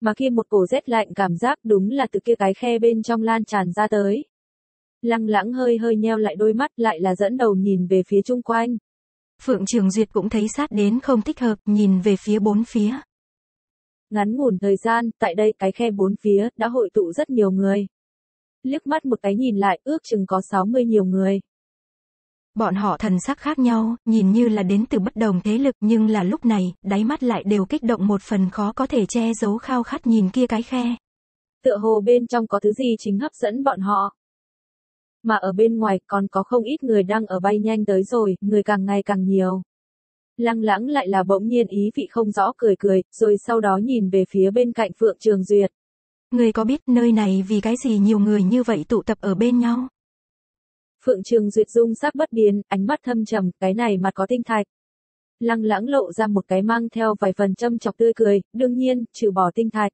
Mà kia một cổ rét lạnh cảm giác đúng là từ kia cái khe bên trong lan tràn ra tới. Lăng lãng hơi hơi nheo lại đôi mắt lại là dẫn đầu nhìn về phía chung quanh. Phượng Trường Duyệt cũng thấy sát đến không thích hợp, nhìn về phía bốn phía. Ngắn ngủn thời gian, tại đây cái khe bốn phía, đã hội tụ rất nhiều người. Liếc mắt một cái nhìn lại, ước chừng có 60 nhiều người. Bọn họ thần sắc khác nhau, nhìn như là đến từ bất đồng thế lực nhưng là lúc này, đáy mắt lại đều kích động một phần khó có thể che giấu khao khát nhìn kia cái khe. Tựa hồ bên trong có thứ gì chính hấp dẫn bọn họ. Mà ở bên ngoài còn có không ít người đang ở bay nhanh tới rồi, người càng ngày càng nhiều. Lăng lãng lại là bỗng nhiên ý vị không rõ cười cười, rồi sau đó nhìn về phía bên cạnh Phượng Trường Duyệt. Người có biết nơi này vì cái gì nhiều người như vậy tụ tập ở bên nhau? Phượng Trường Duyệt dung sắc bất biến, ánh mắt thâm trầm, cái này mặt có tinh thạch. Lăng lãng lộ ra một cái mang theo vài phần châm chọc tươi cười, đương nhiên, trừ bỏ tinh thạch.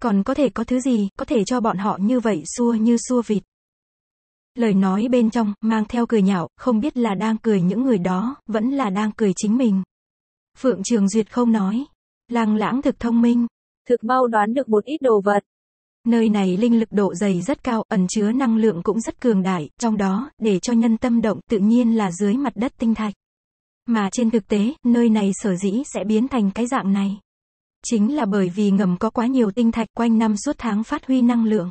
Còn có thể có thứ gì, có thể cho bọn họ như vậy xua như xua vịt. Lời nói bên trong, mang theo cười nhạo, không biết là đang cười những người đó, vẫn là đang cười chính mình. Phượng Trường Duyệt không nói. Lăng lãng thực thông minh. Thực mau đoán được một ít đồ vật. Nơi này linh lực độ dày rất cao, ẩn chứa năng lượng cũng rất cường đại, trong đó, để cho nhân tâm động tự nhiên là dưới mặt đất tinh thạch. Mà trên thực tế, nơi này sở dĩ sẽ biến thành cái dạng này. Chính là bởi vì ngầm có quá nhiều tinh thạch quanh năm suốt tháng phát huy năng lượng.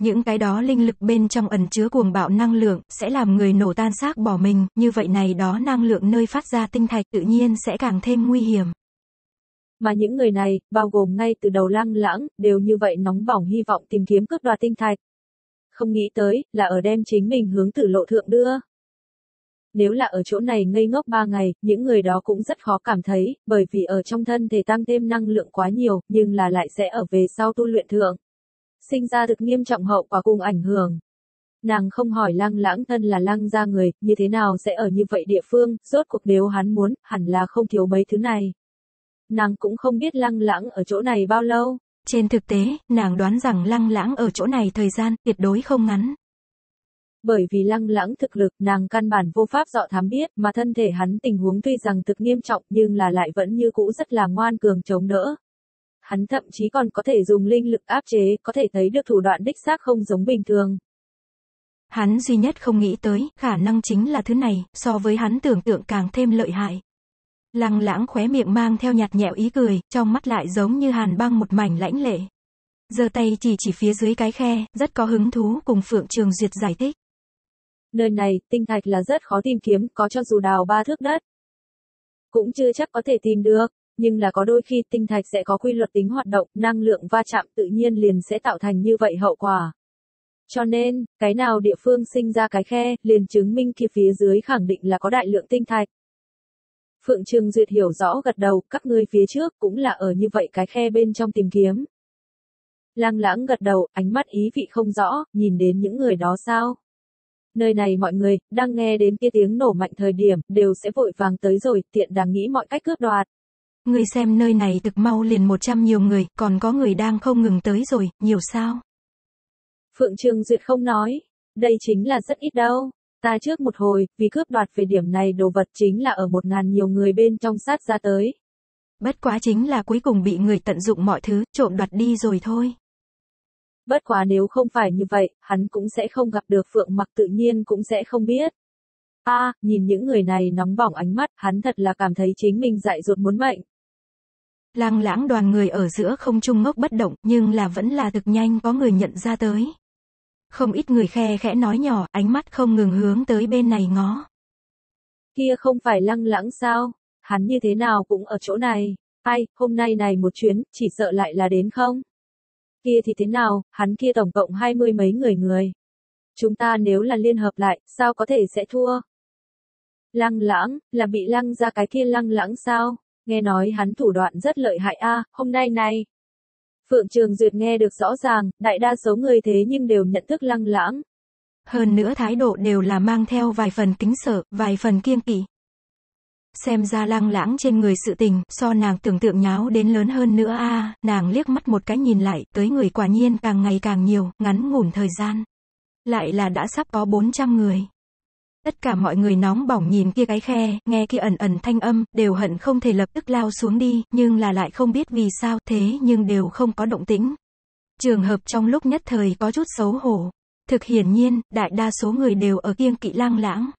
Những cái đó linh lực bên trong ẩn chứa cuồng bạo năng lượng, sẽ làm người nổ tan xác bỏ mình, như vậy này đó năng lượng nơi phát ra tinh thạch tự nhiên sẽ càng thêm nguy hiểm. Mà những người này, bao gồm ngay từ đầu lăng lãng, đều như vậy nóng bỏng hy vọng tìm kiếm cướp đoạt tinh thạch. Không nghĩ tới, là ở đem chính mình hướng tử lộ thượng đưa. Nếu là ở chỗ này ngây ngốc ba ngày, những người đó cũng rất khó cảm thấy, bởi vì ở trong thân thể tăng thêm năng lượng quá nhiều, nhưng là lại sẽ ở về sau tu luyện thượng sinh ra thực nghiêm trọng hậu quả cùng ảnh hưởng. Nàng không hỏi lăng lãng thân là lăng ra người, như thế nào sẽ ở như vậy địa phương, rốt cuộc nếu hắn muốn, hẳn là không thiếu mấy thứ này. Nàng cũng không biết lăng lãng ở chỗ này bao lâu. Trên thực tế, nàng đoán rằng lăng lãng ở chỗ này thời gian tuyệt đối không ngắn. Bởi vì lăng lãng thực lực nàng căn bản vô pháp dọ thám biết mà thân thể hắn tình huống tuy rằng thực nghiêm trọng nhưng là lại vẫn như cũ rất là ngoan cường chống đỡ. Hắn thậm chí còn có thể dùng linh lực áp chế, có thể thấy được thủ đoạn đích xác không giống bình thường. Hắn duy nhất không nghĩ tới, khả năng chính là thứ này, so với hắn tưởng tượng càng thêm lợi hại. Lăng lãng khóe miệng mang theo nhạt nhẽo ý cười, trong mắt lại giống như hàn băng một mảnh lãnh lệ. giơ tay chỉ chỉ phía dưới cái khe, rất có hứng thú cùng Phượng Trường Duyệt giải thích. Nơi này, tinh thạch là rất khó tìm kiếm, có cho dù đào ba thước đất. Cũng chưa chắc có thể tìm được, nhưng là có đôi khi tinh thạch sẽ có quy luật tính hoạt động, năng lượng va chạm tự nhiên liền sẽ tạo thành như vậy hậu quả. Cho nên, cái nào địa phương sinh ra cái khe, liền chứng minh kia phía dưới khẳng định là có đại lượng tinh thạch. Phượng Trường Duyệt hiểu rõ gật đầu, các ngươi phía trước cũng là ở như vậy cái khe bên trong tìm kiếm. Lăng lãng gật đầu, ánh mắt ý vị không rõ, nhìn đến những người đó sao? Nơi này mọi người, đang nghe đến kia tiếng nổ mạnh thời điểm, đều sẽ vội vàng tới rồi, tiện đang nghĩ mọi cách cướp đoạt. Người xem nơi này thực mau liền 100 nhiều người, còn có người đang không ngừng tới rồi, nhiều sao? Phượng Trường Duyệt không nói, đây chính là rất ít đâu. Ta trước một hồi, vì cướp đoạt về điểm này đồ vật chính là ở một ngàn nhiều người bên trong sát ra tới. Bất quá chính là cuối cùng bị người tận dụng mọi thứ, trộm đoạt đi rồi thôi. Bất quá nếu không phải như vậy, hắn cũng sẽ không gặp được Phượng Mặc tự nhiên cũng sẽ không biết. A, nhìn những người này nóng bỏng ánh mắt, hắn thật là cảm thấy chính mình dại ruột muốn mệnh. Lăng lãng đoàn người ở giữa không trung ngốc bất động, nhưng là vẫn là thực nhanh có người nhận ra tới. Không ít người khe khẽ nói nhỏ, ánh mắt không ngừng hướng tới bên này ngó. Kia không phải lăng lãng sao? Hắn như thế nào cũng ở chỗ này. Ai, hôm nay này một chuyến, chỉ sợ lại là đến không? Kia thì thế nào, hắn kia tổng cộng hai mươi mấy người người. Chúng ta nếu là liên hợp lại, sao có thể sẽ thua? Lăng lãng, là bị lăng ra cái kia lăng lãng sao? Nghe nói hắn thủ đoạn rất lợi hại a hôm nay này, Phượng Trường Duyệt nghe được rõ ràng, đại đa số người thế nhưng đều nhận thức lăng lãng. Hơn nữa thái độ đều là mang theo vài phần kính sợ, vài phần kiêng kỵ. Xem ra lăng lãng trên người sự tình, so nàng tưởng tượng nháo đến lớn hơn nữa a nàng liếc mắt một cái nhìn lại, tới người quả nhiên càng ngày càng nhiều, ngắn ngủn thời gian. Lại là đã sắp có 400 người. Tất cả mọi người nóng bỏng nhìn kia cái khe, nghe kia ẩn ẩn thanh âm, đều hận không thể lập tức lao xuống đi, nhưng là lại không biết vì sao, thế nhưng đều không có động tĩnh. Trường hợp trong lúc nhất thời có chút xấu hổ. Thực hiển nhiên, đại đa số người đều ở kiêng kỵ lang lãng.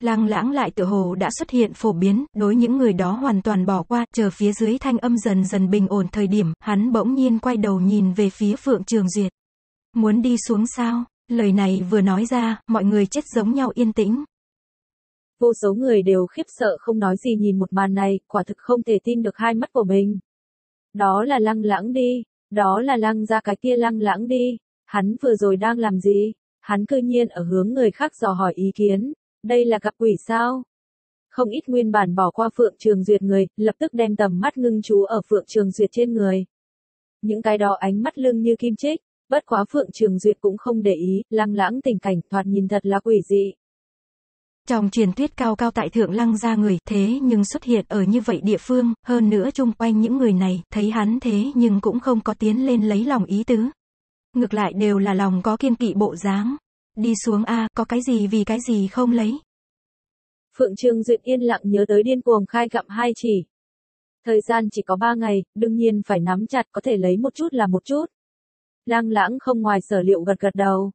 lang lãng lại tự hồ đã xuất hiện phổ biến, đối những người đó hoàn toàn bỏ qua, chờ phía dưới thanh âm dần dần bình ổn thời điểm, hắn bỗng nhiên quay đầu nhìn về phía Phượng Trường Duyệt. Muốn đi xuống sao? Lời này vừa nói ra, mọi người chết giống nhau yên tĩnh. Vô số người đều khiếp sợ không nói gì nhìn một màn này, quả thực không thể tin được hai mắt của mình. Đó là lăng lãng đi, đó là lăng ra cái kia lăng lãng đi, hắn vừa rồi đang làm gì, hắn cư nhiên ở hướng người khác dò hỏi ý kiến, đây là gặp quỷ sao? Không ít nguyên bản bỏ qua Phượng Trường Duyệt người, lập tức đem tầm mắt ngưng chú ở Phượng Trường Duyệt trên người. Những cái đó ánh mắt lưng như kim chích, Bất quá Phượng Trường Duyệt cũng không để ý, lăng lãng tình cảnh thoạt nhìn thật là quỷ dị. Trong truyền thuyết cao cao tại thượng lăng ra người, thế nhưng xuất hiện ở như vậy địa phương, hơn nữa chung quanh những người này, thấy hắn thế nhưng cũng không có tiến lên lấy lòng ý tứ. Ngược lại đều là lòng có kiên kỵ bộ dáng. Đi xuống A, có cái gì vì cái gì không lấy. Phượng Trường Duyệt yên lặng nhớ tới điên cuồng khai gặm hai chỉ. Thời gian chỉ có ba ngày, đương nhiên phải nắm chặt có thể lấy một chút là một chút. Lang lãng không ngoài sở liệu gật gật đầu.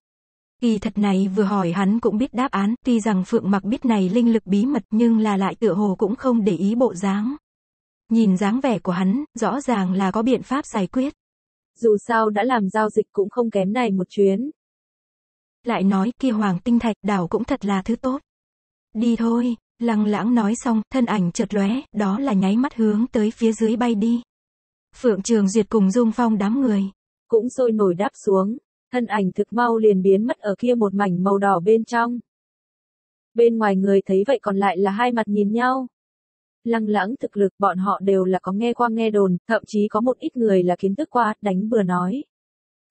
Kỳ thật này vừa hỏi hắn cũng biết đáp án, tuy rằng Phượng mặc biết này linh lực bí mật nhưng là lại tựa hồ cũng không để ý bộ dáng. Nhìn dáng vẻ của hắn, rõ ràng là có biện pháp giải quyết. Dù sao đã làm giao dịch cũng không kém này một chuyến. Lại nói kia hoàng tinh thạch đảo cũng thật là thứ tốt. Đi thôi, lăng lãng nói xong, thân ảnh chợt lóe, đó là nháy mắt hướng tới phía dưới bay đi. Phượng Trường Duyệt cùng Dung Phong đám người cũng sôi nổi đáp xuống, thân ảnh thực mau liền biến mất ở kia một mảnh màu đỏ bên trong. Bên ngoài người thấy vậy còn lại là hai mặt nhìn nhau. Lăng lãng thực lực bọn họ đều là có nghe qua nghe đồn, thậm chí có một ít người là kiến thức qua, đánh bừa nói.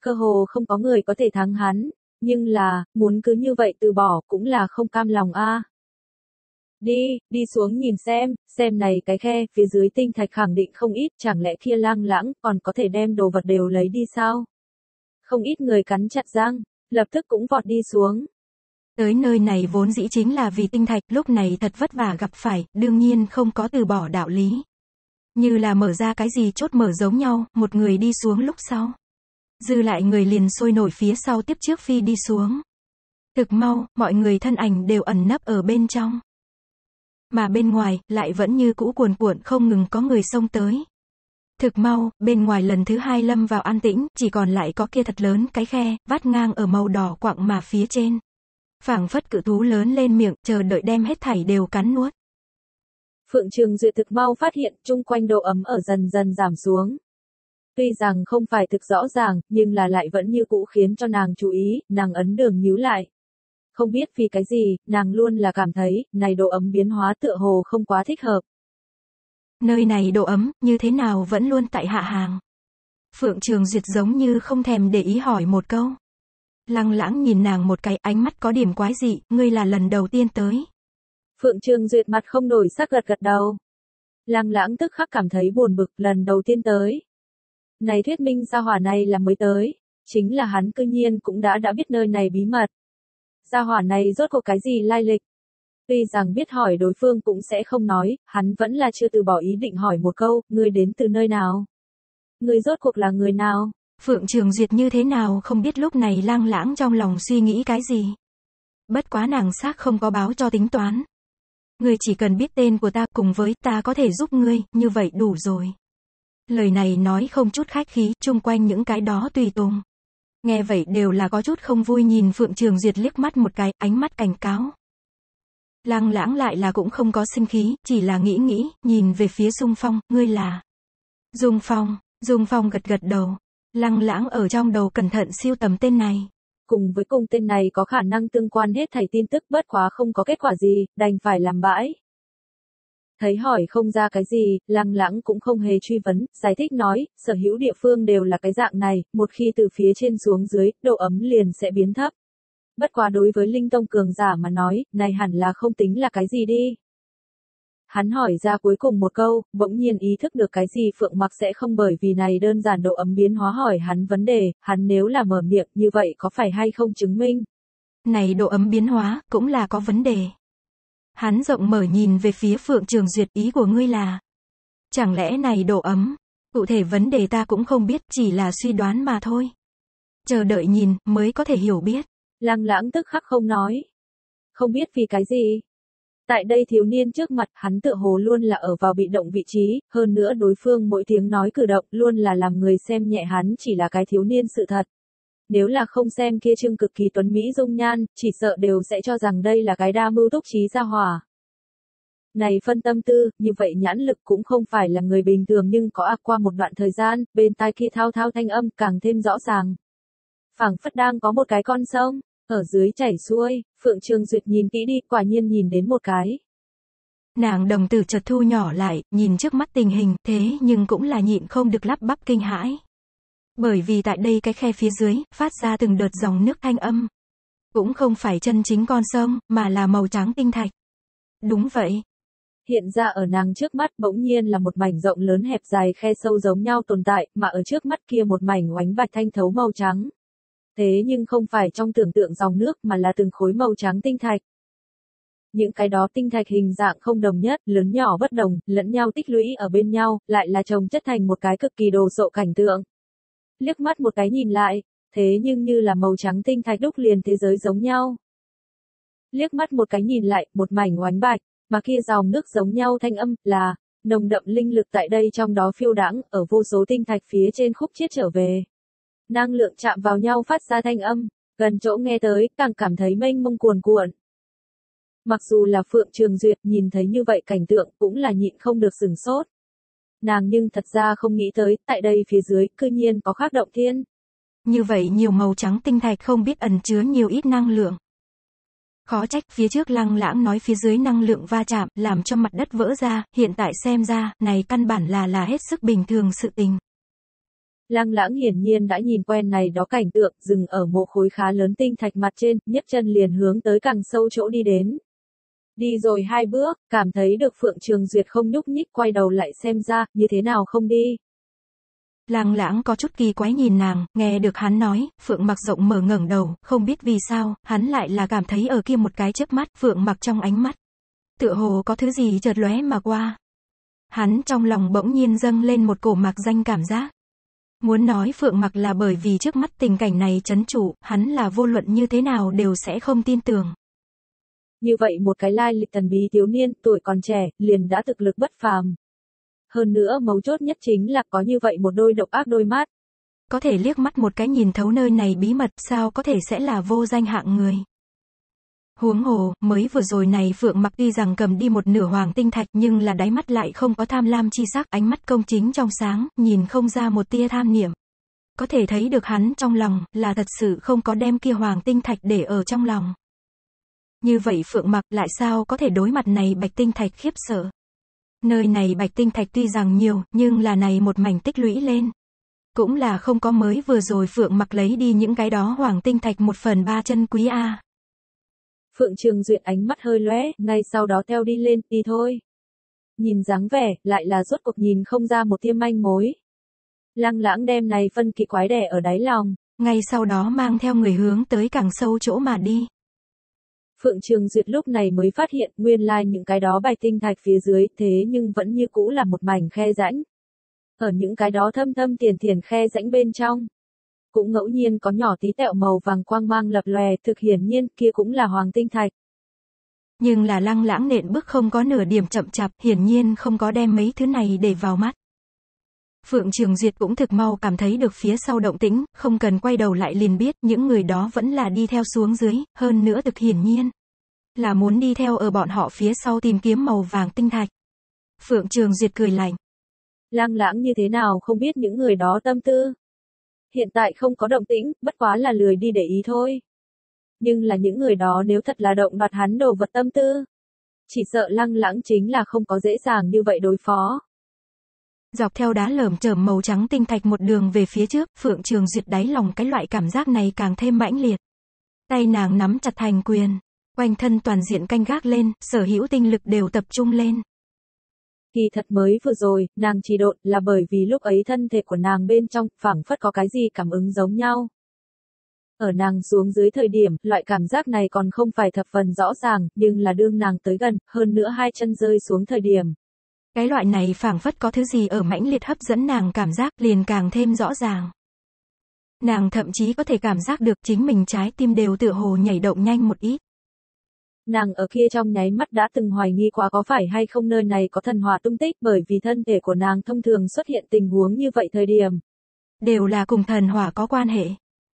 Cơ hồ không có người có thể thắng hắn, nhưng là, muốn cứ như vậy từ bỏ cũng là không cam lòng a. Đi, đi xuống nhìn xem, xem này cái khe, phía dưới tinh thạch khẳng định không ít, chẳng lẽ kia lang lãng, còn có thể đem đồ vật đều lấy đi sao? Không ít người cắn chặt răng, lập tức cũng vọt đi xuống. Tới nơi này vốn dĩ chính là vì tinh thạch, lúc này thật vất vả gặp phải, đương nhiên không có từ bỏ đạo lý. Như là mở ra cái gì chốt mở giống nhau, một người đi xuống lúc sau. Dư lại người liền sôi nổi phía sau tiếp trước phi đi xuống. Thực mau, mọi người thân ảnh đều ẩn nấp ở bên trong. Mà bên ngoài, lại vẫn như cũ cuồn cuộn không ngừng có người xông tới. Thực mau, bên ngoài lần thứ hai lâm vào an tĩnh, chỉ còn lại có kia thật lớn cái khe, vắt ngang ở màu đỏ quặng mà phía trên. phảng phất cự thú lớn lên miệng, chờ đợi đem hết thảy đều cắn nuốt. Phượng Trường Duyệt thực mau phát hiện chung quanh độ ấm ở dần dần giảm xuống. Tuy rằng không phải thực rõ ràng, nhưng là lại vẫn như cũ khiến cho nàng chú ý, nàng ấn đường nhíu lại. Không biết vì cái gì, nàng luôn là cảm thấy, này độ ấm biến hóa tựa hồ không quá thích hợp. Nơi này độ ấm, như thế nào vẫn luôn tại hạ hàng. Phượng Trường Duyệt giống như không thèm để ý hỏi một câu. Lăng lãng nhìn nàng một cái ánh mắt có điểm quái dị, ngươi là lần đầu tiên tới. Phượng Trường Duyệt mặt không đổi sắc gật gật đầu. Lăng lãng tức khắc cảm thấy buồn bực lần đầu tiên tới. Này thuyết minh gia hỏa này là mới tới, chính là hắn cư nhiên cũng đã đã biết nơi này bí mật. Gia hỏa này rốt cuộc cái gì lai lịch? Tuy rằng biết hỏi đối phương cũng sẽ không nói, hắn vẫn là chưa từ bỏ ý định hỏi một câu, ngươi đến từ nơi nào? Ngươi rốt cuộc là người nào? Phượng Trường Duyệt như thế nào không biết lúc này lang lãng trong lòng suy nghĩ cái gì. Bất quá nàng xác không có báo cho tính toán. Ngươi chỉ cần biết tên của ta cùng với ta có thể giúp ngươi, như vậy đủ rồi. Lời này nói không chút khách khí, chung quanh những cái đó tùy tùng. Nghe vậy đều là có chút không vui nhìn Phượng Trường Duyệt liếc mắt một cái, ánh mắt cảnh cáo. Lăng lãng lại là cũng không có sinh khí, chỉ là nghĩ nghĩ, nhìn về phía Dung Phong, ngươi là. Dung Phong, Dung Phong gật gật đầu. Lăng lãng ở trong đầu cẩn thận siêu tầm tên này. Cùng với cùng tên này có khả năng tương quan hết thảy tin tức bất quá không có kết quả gì, đành phải làm bãi. Thấy hỏi không ra cái gì, lăng lãng cũng không hề truy vấn, giải thích nói, sở hữu địa phương đều là cái dạng này, một khi từ phía trên xuống dưới, độ ấm liền sẽ biến thấp. Bất quá đối với Linh Tông Cường giả mà nói, này hẳn là không tính là cái gì đi. Hắn hỏi ra cuối cùng một câu, bỗng nhiên ý thức được cái gì Phượng Mặc sẽ không bởi vì này đơn giản độ ấm biến hóa hỏi hắn vấn đề, hắn nếu là mở miệng như vậy có phải hay không chứng minh. Này độ ấm biến hóa, cũng là có vấn đề. Hắn rộng mở nhìn về phía Phượng Trường Duyệt ý của ngươi là. Chẳng lẽ này độ ấm, cụ thể vấn đề ta cũng không biết, chỉ là suy đoán mà thôi. Chờ đợi nhìn, mới có thể hiểu biết. Lăng lãng tức khắc không nói. Không biết vì cái gì. Tại đây thiếu niên trước mặt hắn tự hồ luôn là ở vào bị động vị trí, hơn nữa đối phương mỗi tiếng nói cử động luôn là làm người xem nhẹ hắn chỉ là cái thiếu niên sự thật. Nếu là không xem kia trương cực kỳ tuấn Mỹ dung nhan, chỉ sợ đều sẽ cho rằng đây là cái đa mưu túc trí gia hòa. Này phân tâm tư, như vậy nhãn lực cũng không phải là người bình thường nhưng có áp qua một đoạn thời gian, bên tai kia thao thao thanh âm càng thêm rõ ràng. phảng phất đang có một cái con sông, ở dưới chảy xuôi, Phượng Trường Duyệt nhìn kỹ đi, quả nhiên nhìn đến một cái. Nàng đồng tử chợt thu nhỏ lại, nhìn trước mắt tình hình, thế nhưng cũng là nhịn không được lắp bắp kinh hãi. Bởi vì tại đây cái khe phía dưới, phát ra từng đợt dòng nước thanh âm. Cũng không phải chân chính con sông, mà là màu trắng tinh thạch. Đúng vậy. Hiện ra ở nàng trước mắt bỗng nhiên là một mảnh rộng lớn hẹp dài khe sâu giống nhau tồn tại, mà ở trước mắt kia một mảnh oánh bạch thanh thấu màu trắng. Thế nhưng không phải trong tưởng tượng dòng nước mà là từng khối màu trắng tinh thạch. Những cái đó tinh thạch hình dạng không đồng nhất, lớn nhỏ bất đồng, lẫn nhau tích lũy ở bên nhau, lại là chồng chất thành một cái cực kỳ đồ sộ cảnh tượng liếc mắt một cái nhìn lại, thế nhưng như là màu trắng tinh thạch đúc liền thế giới giống nhau. Liếc mắt một cái nhìn lại, một mảnh oánh bạch, mà kia dòng nước giống nhau thanh âm, là, nồng đậm linh lực tại đây trong đó phiêu đãng ở vô số tinh thạch phía trên khúc chiết trở về. Năng lượng chạm vào nhau phát ra thanh âm, gần chỗ nghe tới, càng cảm thấy mênh mông cuồn cuộn. Mặc dù là Phượng Trường Duyệt nhìn thấy như vậy cảnh tượng cũng là nhịn không được sừng sốt nàng nhưng thật ra không nghĩ tới, tại đây phía dưới, cư nhiên có khác động thiên. Như vậy nhiều màu trắng tinh thạch không biết ẩn chứa nhiều ít năng lượng. Khó trách phía trước lăng lãng nói phía dưới năng lượng va chạm, làm cho mặt đất vỡ ra, hiện tại xem ra, này căn bản là là hết sức bình thường sự tình. Lăng lãng hiển nhiên đã nhìn quen này đó cảnh tượng, dừng ở một khối khá lớn tinh thạch mặt trên, nhấc chân liền hướng tới càng sâu chỗ đi đến. Đi rồi hai bước, cảm thấy được Phượng Trường Duyệt không nhúc nhích quay đầu lại xem ra, như thế nào không đi. Lăng lãng có chút kỳ quái nhìn nàng, nghe được hắn nói, Phượng mặc rộng mở ngẩng đầu, không biết vì sao, hắn lại là cảm thấy ở kia một cái chớp mắt, Phượng mặc trong ánh mắt. Tựa hồ có thứ gì chợt lóe mà qua. Hắn trong lòng bỗng nhiên dâng lên một cổ mạc danh cảm giác. Muốn nói Phượng mặc là bởi vì trước mắt tình cảnh này chấn trụ, hắn là vô luận như thế nào đều sẽ không tin tưởng. Như vậy một cái lai lịch thần bí thiếu niên, tuổi còn trẻ, liền đã thực lực bất phàm. Hơn nữa mấu chốt nhất chính là có như vậy một đôi độc ác đôi mắt. Có thể liếc mắt một cái nhìn thấu nơi này bí mật sao có thể sẽ là vô danh hạng người. Huống hồ, mới vừa rồi này Phượng mặc tuy rằng cầm đi một nửa hoàng tinh thạch nhưng là đáy mắt lại không có tham lam chi sắc, ánh mắt công chính trong sáng, nhìn không ra một tia tham niệm. Có thể thấy được hắn trong lòng, là thật sự không có đem kia hoàng tinh thạch để ở trong lòng. Như vậy Phượng mặc lại sao có thể đối mặt này bạch tinh thạch khiếp sợ. Nơi này bạch tinh thạch tuy rằng nhiều, nhưng là này một mảnh tích lũy lên. Cũng là không có mới vừa rồi Phượng mặc lấy đi những cái đó hoàng tinh thạch một phần ba chân quý A. Phượng Trường Duyệt ánh mắt hơi lóe, ngay sau đó theo đi lên, đi thôi. Nhìn dáng vẻ, lại là rốt cuộc nhìn không ra một tiêm manh mối. Lăng lãng đem này phân kỳ quái đẻ ở đáy lòng. Ngay sau đó mang theo người hướng tới càng sâu chỗ mà đi. Phượng Trường Duyệt lúc này mới phát hiện nguyên lai like những cái đó bài tinh thạch phía dưới thế nhưng vẫn như cũ là một mảnh khe rãnh. Ở những cái đó thâm thâm tiền tiền khe rãnh bên trong. Cũng ngẫu nhiên có nhỏ tí tẹo màu vàng quang mang lập lòe thực hiển nhiên kia cũng là hoàng tinh thạch. Nhưng là lăng lãng nện bước không có nửa điểm chậm chạp, hiển nhiên không có đem mấy thứ này để vào mắt. Phượng Trường Duyệt cũng thực mau cảm thấy được phía sau động tĩnh, không cần quay đầu lại liền biết những người đó vẫn là đi theo xuống dưới, hơn nữa thực hiển nhiên. Là muốn đi theo ở bọn họ phía sau tìm kiếm màu vàng tinh thạch. Phượng Trường Duyệt cười lạnh. Lang lãng như thế nào không biết những người đó tâm tư. Hiện tại không có động tĩnh, bất quá là lười đi để ý thôi. Nhưng là những người đó nếu thật là động đoạt hắn đồ vật tâm tư. Chỉ sợ lăng lãng chính là không có dễ dàng như vậy đối phó. Dọc theo đá lởm chởm màu trắng tinh thạch một đường về phía trước, Phượng Trường Duyệt đáy lòng cái loại cảm giác này càng thêm mãnh liệt. Tay nàng nắm chặt thành quyền, quanh thân toàn diện canh gác lên, sở hữu tinh lực đều tập trung lên. Kỳ thật mới vừa rồi, nàng chỉ độn là bởi vì lúc ấy thân thể của nàng bên trong, phảng phất có cái gì cảm ứng giống nhau. Ở nàng xuống dưới thời điểm, loại cảm giác này còn không phải thập phần rõ ràng, nhưng là đương nàng tới gần, hơn nữa hai chân rơi xuống thời điểm, cái loại này phảng phất có thứ gì ở mãnh liệt hấp dẫn nàng cảm giác liền càng thêm rõ ràng. Nàng thậm chí có thể cảm giác được chính mình trái tim đều tựa hồ nhảy động nhanh một ít. Nàng ở kia trong nháy mắt đã từng hoài nghi quá có phải hay không nơi này có thần hỏa tung tích bởi vì thân thể của nàng thông thường xuất hiện tình huống như vậy thời điểm. Đều là cùng thần hỏa có quan hệ.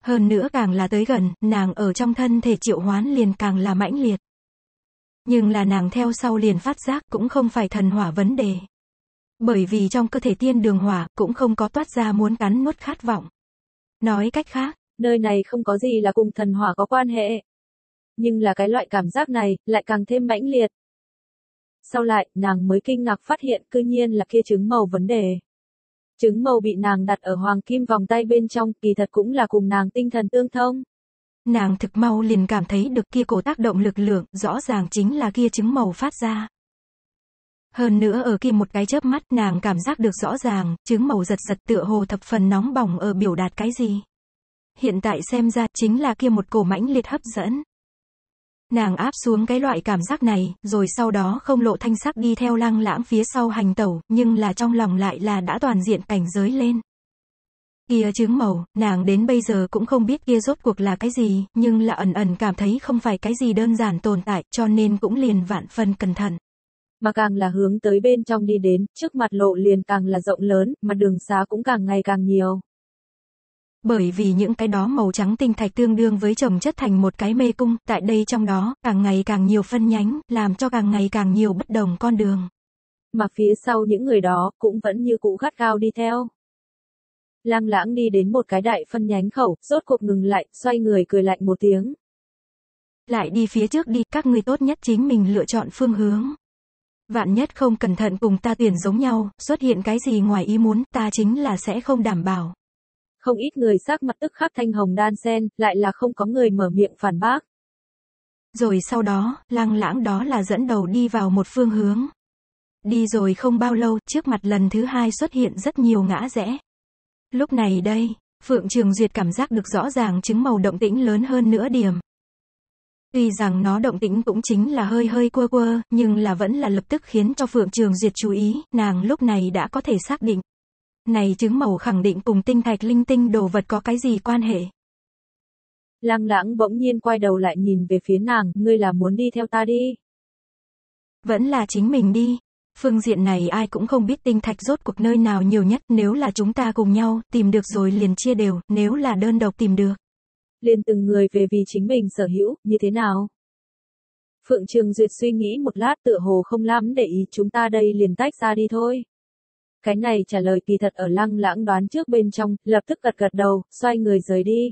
Hơn nữa càng là tới gần, nàng ở trong thân thể triệu hoán liền càng là mãnh liệt. Nhưng là nàng theo sau liền phát giác cũng không phải thần hỏa vấn đề. Bởi vì trong cơ thể tiên đường hỏa cũng không có toát ra muốn cắn nuốt khát vọng. Nói cách khác, nơi này không có gì là cùng thần hỏa có quan hệ. Nhưng là cái loại cảm giác này lại càng thêm mãnh liệt. Sau lại, nàng mới kinh ngạc phát hiện cư nhiên là kia trứng màu vấn đề. Trứng màu bị nàng đặt ở hoàng kim vòng tay bên trong, kỳ thật cũng là cùng nàng tinh thần tương thông. Nàng thực mau liền cảm thấy được kia cổ tác động lực lượng, rõ ràng chính là kia trứng màu phát ra. Hơn nữa ở kia một cái chớp mắt nàng cảm giác được rõ ràng, trứng màu giật giật tựa hồ thập phần nóng bỏng ở biểu đạt cái gì. Hiện tại xem ra chính là kia một cổ mãnh liệt hấp dẫn. Nàng áp xuống cái loại cảm giác này, rồi sau đó không lộ thanh sắc đi theo lăng lãng phía sau hành tẩu, nhưng là trong lòng lại là đã toàn diện cảnh giới lên. Kia trứng màu, nàng đến bây giờ cũng không biết kia rốt cuộc là cái gì, nhưng là ẩn ẩn cảm thấy không phải cái gì đơn giản tồn tại, cho nên cũng liền vạn phần cẩn thận. Mà càng là hướng tới bên trong đi đến, trước mặt lộ liền càng là rộng lớn, mà đường xá cũng càng ngày càng nhiều. Bởi vì những cái đó màu trắng tinh thạch tương đương với trồng chất thành một cái mê cung, tại đây trong đó, càng ngày càng nhiều phân nhánh, làm cho càng ngày càng nhiều bất đồng con đường. Mà phía sau những người đó, cũng vẫn như cũ gắt cao đi theo. Lang lãng đi đến một cái đại phân nhánh khẩu, rốt cuộc ngừng lại, xoay người cười lạnh một tiếng. Lại đi phía trước đi, các ngươi tốt nhất chính mình lựa chọn phương hướng. Vạn nhất không cẩn thận cùng ta tuyển giống nhau, xuất hiện cái gì ngoài ý muốn, ta chính là sẽ không đảm bảo. Không ít người sắc mặt tức khắc thanh hồng đan sen, lại là không có người mở miệng phản bác. Rồi sau đó, lang lãng đó là dẫn đầu đi vào một phương hướng. Đi rồi không bao lâu, trước mặt lần thứ hai xuất hiện rất nhiều ngã rẽ. Lúc này đây, Phượng Trường Duyệt cảm giác được rõ ràng chứng màu động tĩnh lớn hơn nữa điểm. Tuy rằng nó động tĩnh cũng chính là hơi hơi quơ quơ, nhưng là vẫn là lập tức khiến cho Phượng Trường Duyệt chú ý, nàng lúc này đã có thể xác định. Này chứng màu khẳng định cùng tinh thạch linh tinh đồ vật có cái gì quan hệ. Lăng lãng bỗng nhiên quay đầu lại nhìn về phía nàng, ngươi là muốn đi theo ta đi. Vẫn là chính mình đi. Phương diện này ai cũng không biết tinh thạch rốt cuộc nơi nào nhiều nhất, nếu là chúng ta cùng nhau, tìm được rồi liền chia đều, nếu là đơn độc tìm được. Liền từng người về vì chính mình sở hữu, như thế nào? Phượng Trường Duyệt suy nghĩ một lát tựa hồ không lắm để ý chúng ta đây liền tách ra đi thôi. Cái này trả lời kỳ thật ở lăng lãng đoán trước bên trong, lập tức gật gật đầu, xoay người rời đi.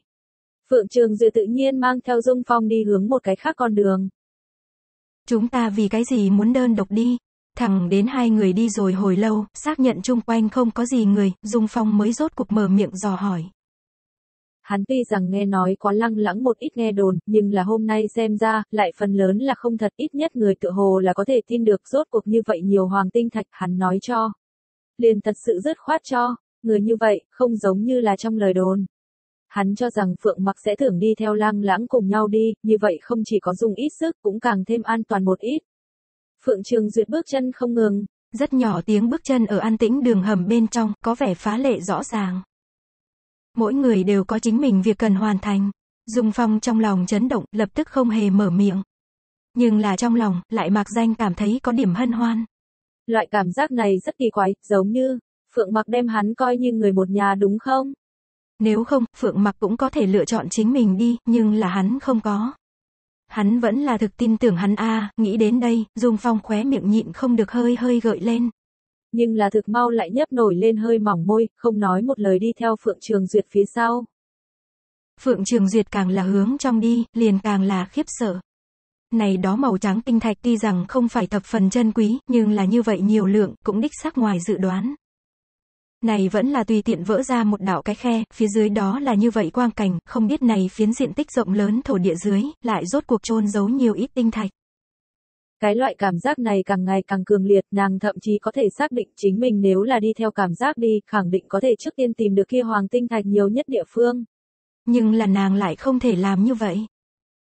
Phượng Trường Duyệt tự nhiên mang theo Dung Phong đi hướng một cái khác con đường. Chúng ta vì cái gì muốn đơn độc đi? Thẳng đến hai người đi rồi hồi lâu, xác nhận chung quanh không có gì người, Dung Phong mới rốt cuộc mở miệng dò hỏi. Hắn tuy rằng nghe nói có lăng lắng một ít nghe đồn, nhưng là hôm nay xem ra, lại phần lớn là không thật ít nhất người tự hồ là có thể tin được rốt cuộc như vậy nhiều hoàng tinh thạch hắn nói cho. Liền thật sự rất khoát cho, người như vậy, không giống như là trong lời đồn. Hắn cho rằng Phượng Mặc sẽ thưởng đi theo lang lãng cùng nhau đi, như vậy không chỉ có dùng ít sức cũng càng thêm an toàn một ít. Phượng Trường Duyệt bước chân không ngừng. Rất nhỏ tiếng bước chân ở an tĩnh đường hầm bên trong, có vẻ phá lệ rõ ràng. Mỗi người đều có chính mình việc cần hoàn thành. Dung Phong trong lòng chấn động, lập tức không hề mở miệng. Nhưng là trong lòng, lại mặc danh cảm thấy có điểm hân hoan. Loại cảm giác này rất kỳ quái, giống như, Phượng Mặc đem hắn coi như người một nhà đúng không? Nếu không, Phượng Mặc cũng có thể lựa chọn chính mình đi, nhưng là hắn không có. Hắn vẫn là thực tin tưởng hắn a, nghĩ đến đây, Dung Phong khóe miệng nhịn không được hơi hơi gợi lên. Nhưng là thực mau lại nhấp nổi lên hơi mỏng môi, không nói một lời đi theo Phượng Trường Duyệt phía sau. Phượng Trường Duyệt càng là hướng trong đi, liền càng là khiếp sợ. Này đó màu trắng tinh thạch tuy rằng không phải thập phần chân quý, nhưng là như vậy nhiều lượng, cũng đích xác ngoài dự đoán. Này vẫn là tùy tiện vỡ ra một đạo cái khe, phía dưới đó là như vậy quang cảnh, không biết này phiến diện tích rộng lớn thổ địa dưới, lại rốt cuộc chôn giấu nhiều ít tinh thạch. Cái loại cảm giác này càng ngày càng cường liệt, nàng thậm chí có thể xác định chính mình nếu là đi theo cảm giác đi, khẳng định có thể trước tiên tìm được kia hoàng tinh thạch nhiều nhất địa phương. Nhưng là nàng lại không thể làm như vậy.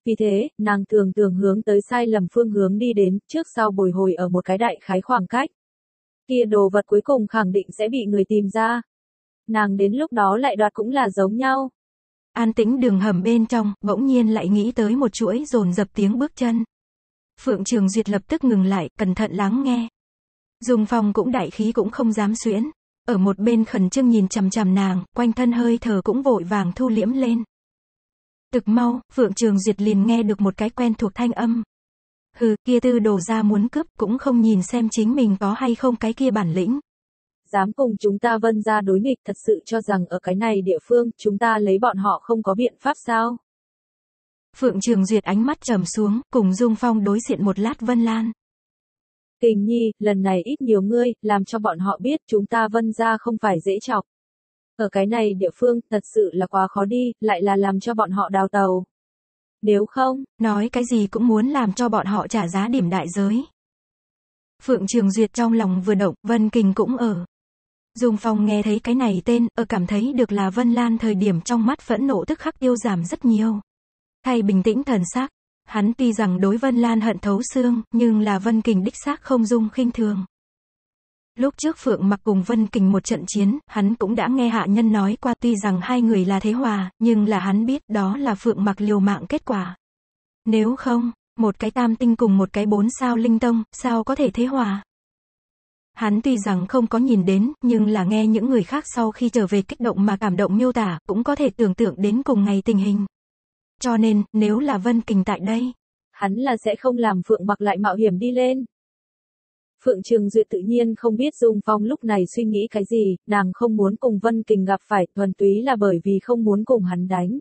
Vì thế, nàng thường thường hướng tới sai lầm phương hướng đi đến, trước sau bồi hồi ở một cái đại khái khoảng cách kia đồ vật cuối cùng khẳng định sẽ bị người tìm ra. Nàng đến lúc đó lại đoạt cũng là giống nhau. An tĩnh đường hầm bên trong, bỗng nhiên lại nghĩ tới một chuỗi dồn dập tiếng bước chân. Phượng Trường Duyệt lập tức ngừng lại, cẩn thận lắng nghe. Dùng phòng cũng đại khí cũng không dám xuyễn. Ở một bên khẩn trương nhìn chằm chằm nàng, quanh thân hơi thở cũng vội vàng thu liễm lên. Thực mau, Phượng Trường Duyệt liền nghe được một cái quen thuộc thanh âm. Hừ, kia tư đồ ra muốn cướp, cũng không nhìn xem chính mình có hay không cái kia bản lĩnh. Dám cùng chúng ta vân ra đối nghịch thật sự cho rằng ở cái này địa phương, chúng ta lấy bọn họ không có biện pháp sao? Phượng Trường Duyệt ánh mắt trầm xuống, cùng Dung Phong đối diện một lát Vân Lan. Kình nhi, lần này ít nhiều ngươi, làm cho bọn họ biết chúng ta vân ra không phải dễ chọc. Ở cái này địa phương, thật sự là quá khó đi, lại là làm cho bọn họ đào tàu. Nếu không, nói cái gì cũng muốn làm cho bọn họ trả giá điểm đại giới. Phượng Trường Duyệt trong lòng vừa động, Vân Kình cũng ở. dùng phòng nghe thấy cái này tên, ở cảm thấy được là Vân Lan thời điểm trong mắt phẫn nộ tức khắc tiêu giảm rất nhiều. Thay bình tĩnh thần sắc, hắn tuy rằng đối Vân Lan hận thấu xương, nhưng là Vân Kình đích xác không dung khinh thường. Lúc trước Phượng mặc cùng Vân Kình một trận chiến, hắn cũng đã nghe hạ nhân nói qua tuy rằng hai người là thế hòa, nhưng là hắn biết đó là Phượng mặc liều mạng kết quả. Nếu không, một cái tam tinh cùng một cái bốn sao linh tông, sao có thể thế hòa? Hắn tuy rằng không có nhìn đến, nhưng là nghe những người khác sau khi trở về kích động mà cảm động miêu tả, cũng có thể tưởng tượng đến cùng ngày tình hình. Cho nên, nếu là Vân Kình tại đây, hắn là sẽ không làm Phượng mặc lại mạo hiểm đi lên. Phượng Trường Duyệt tự nhiên không biết Dung Phong lúc này suy nghĩ cái gì, nàng không muốn cùng Vân Kình gặp phải, thuần túy là bởi vì không muốn cùng hắn đánh.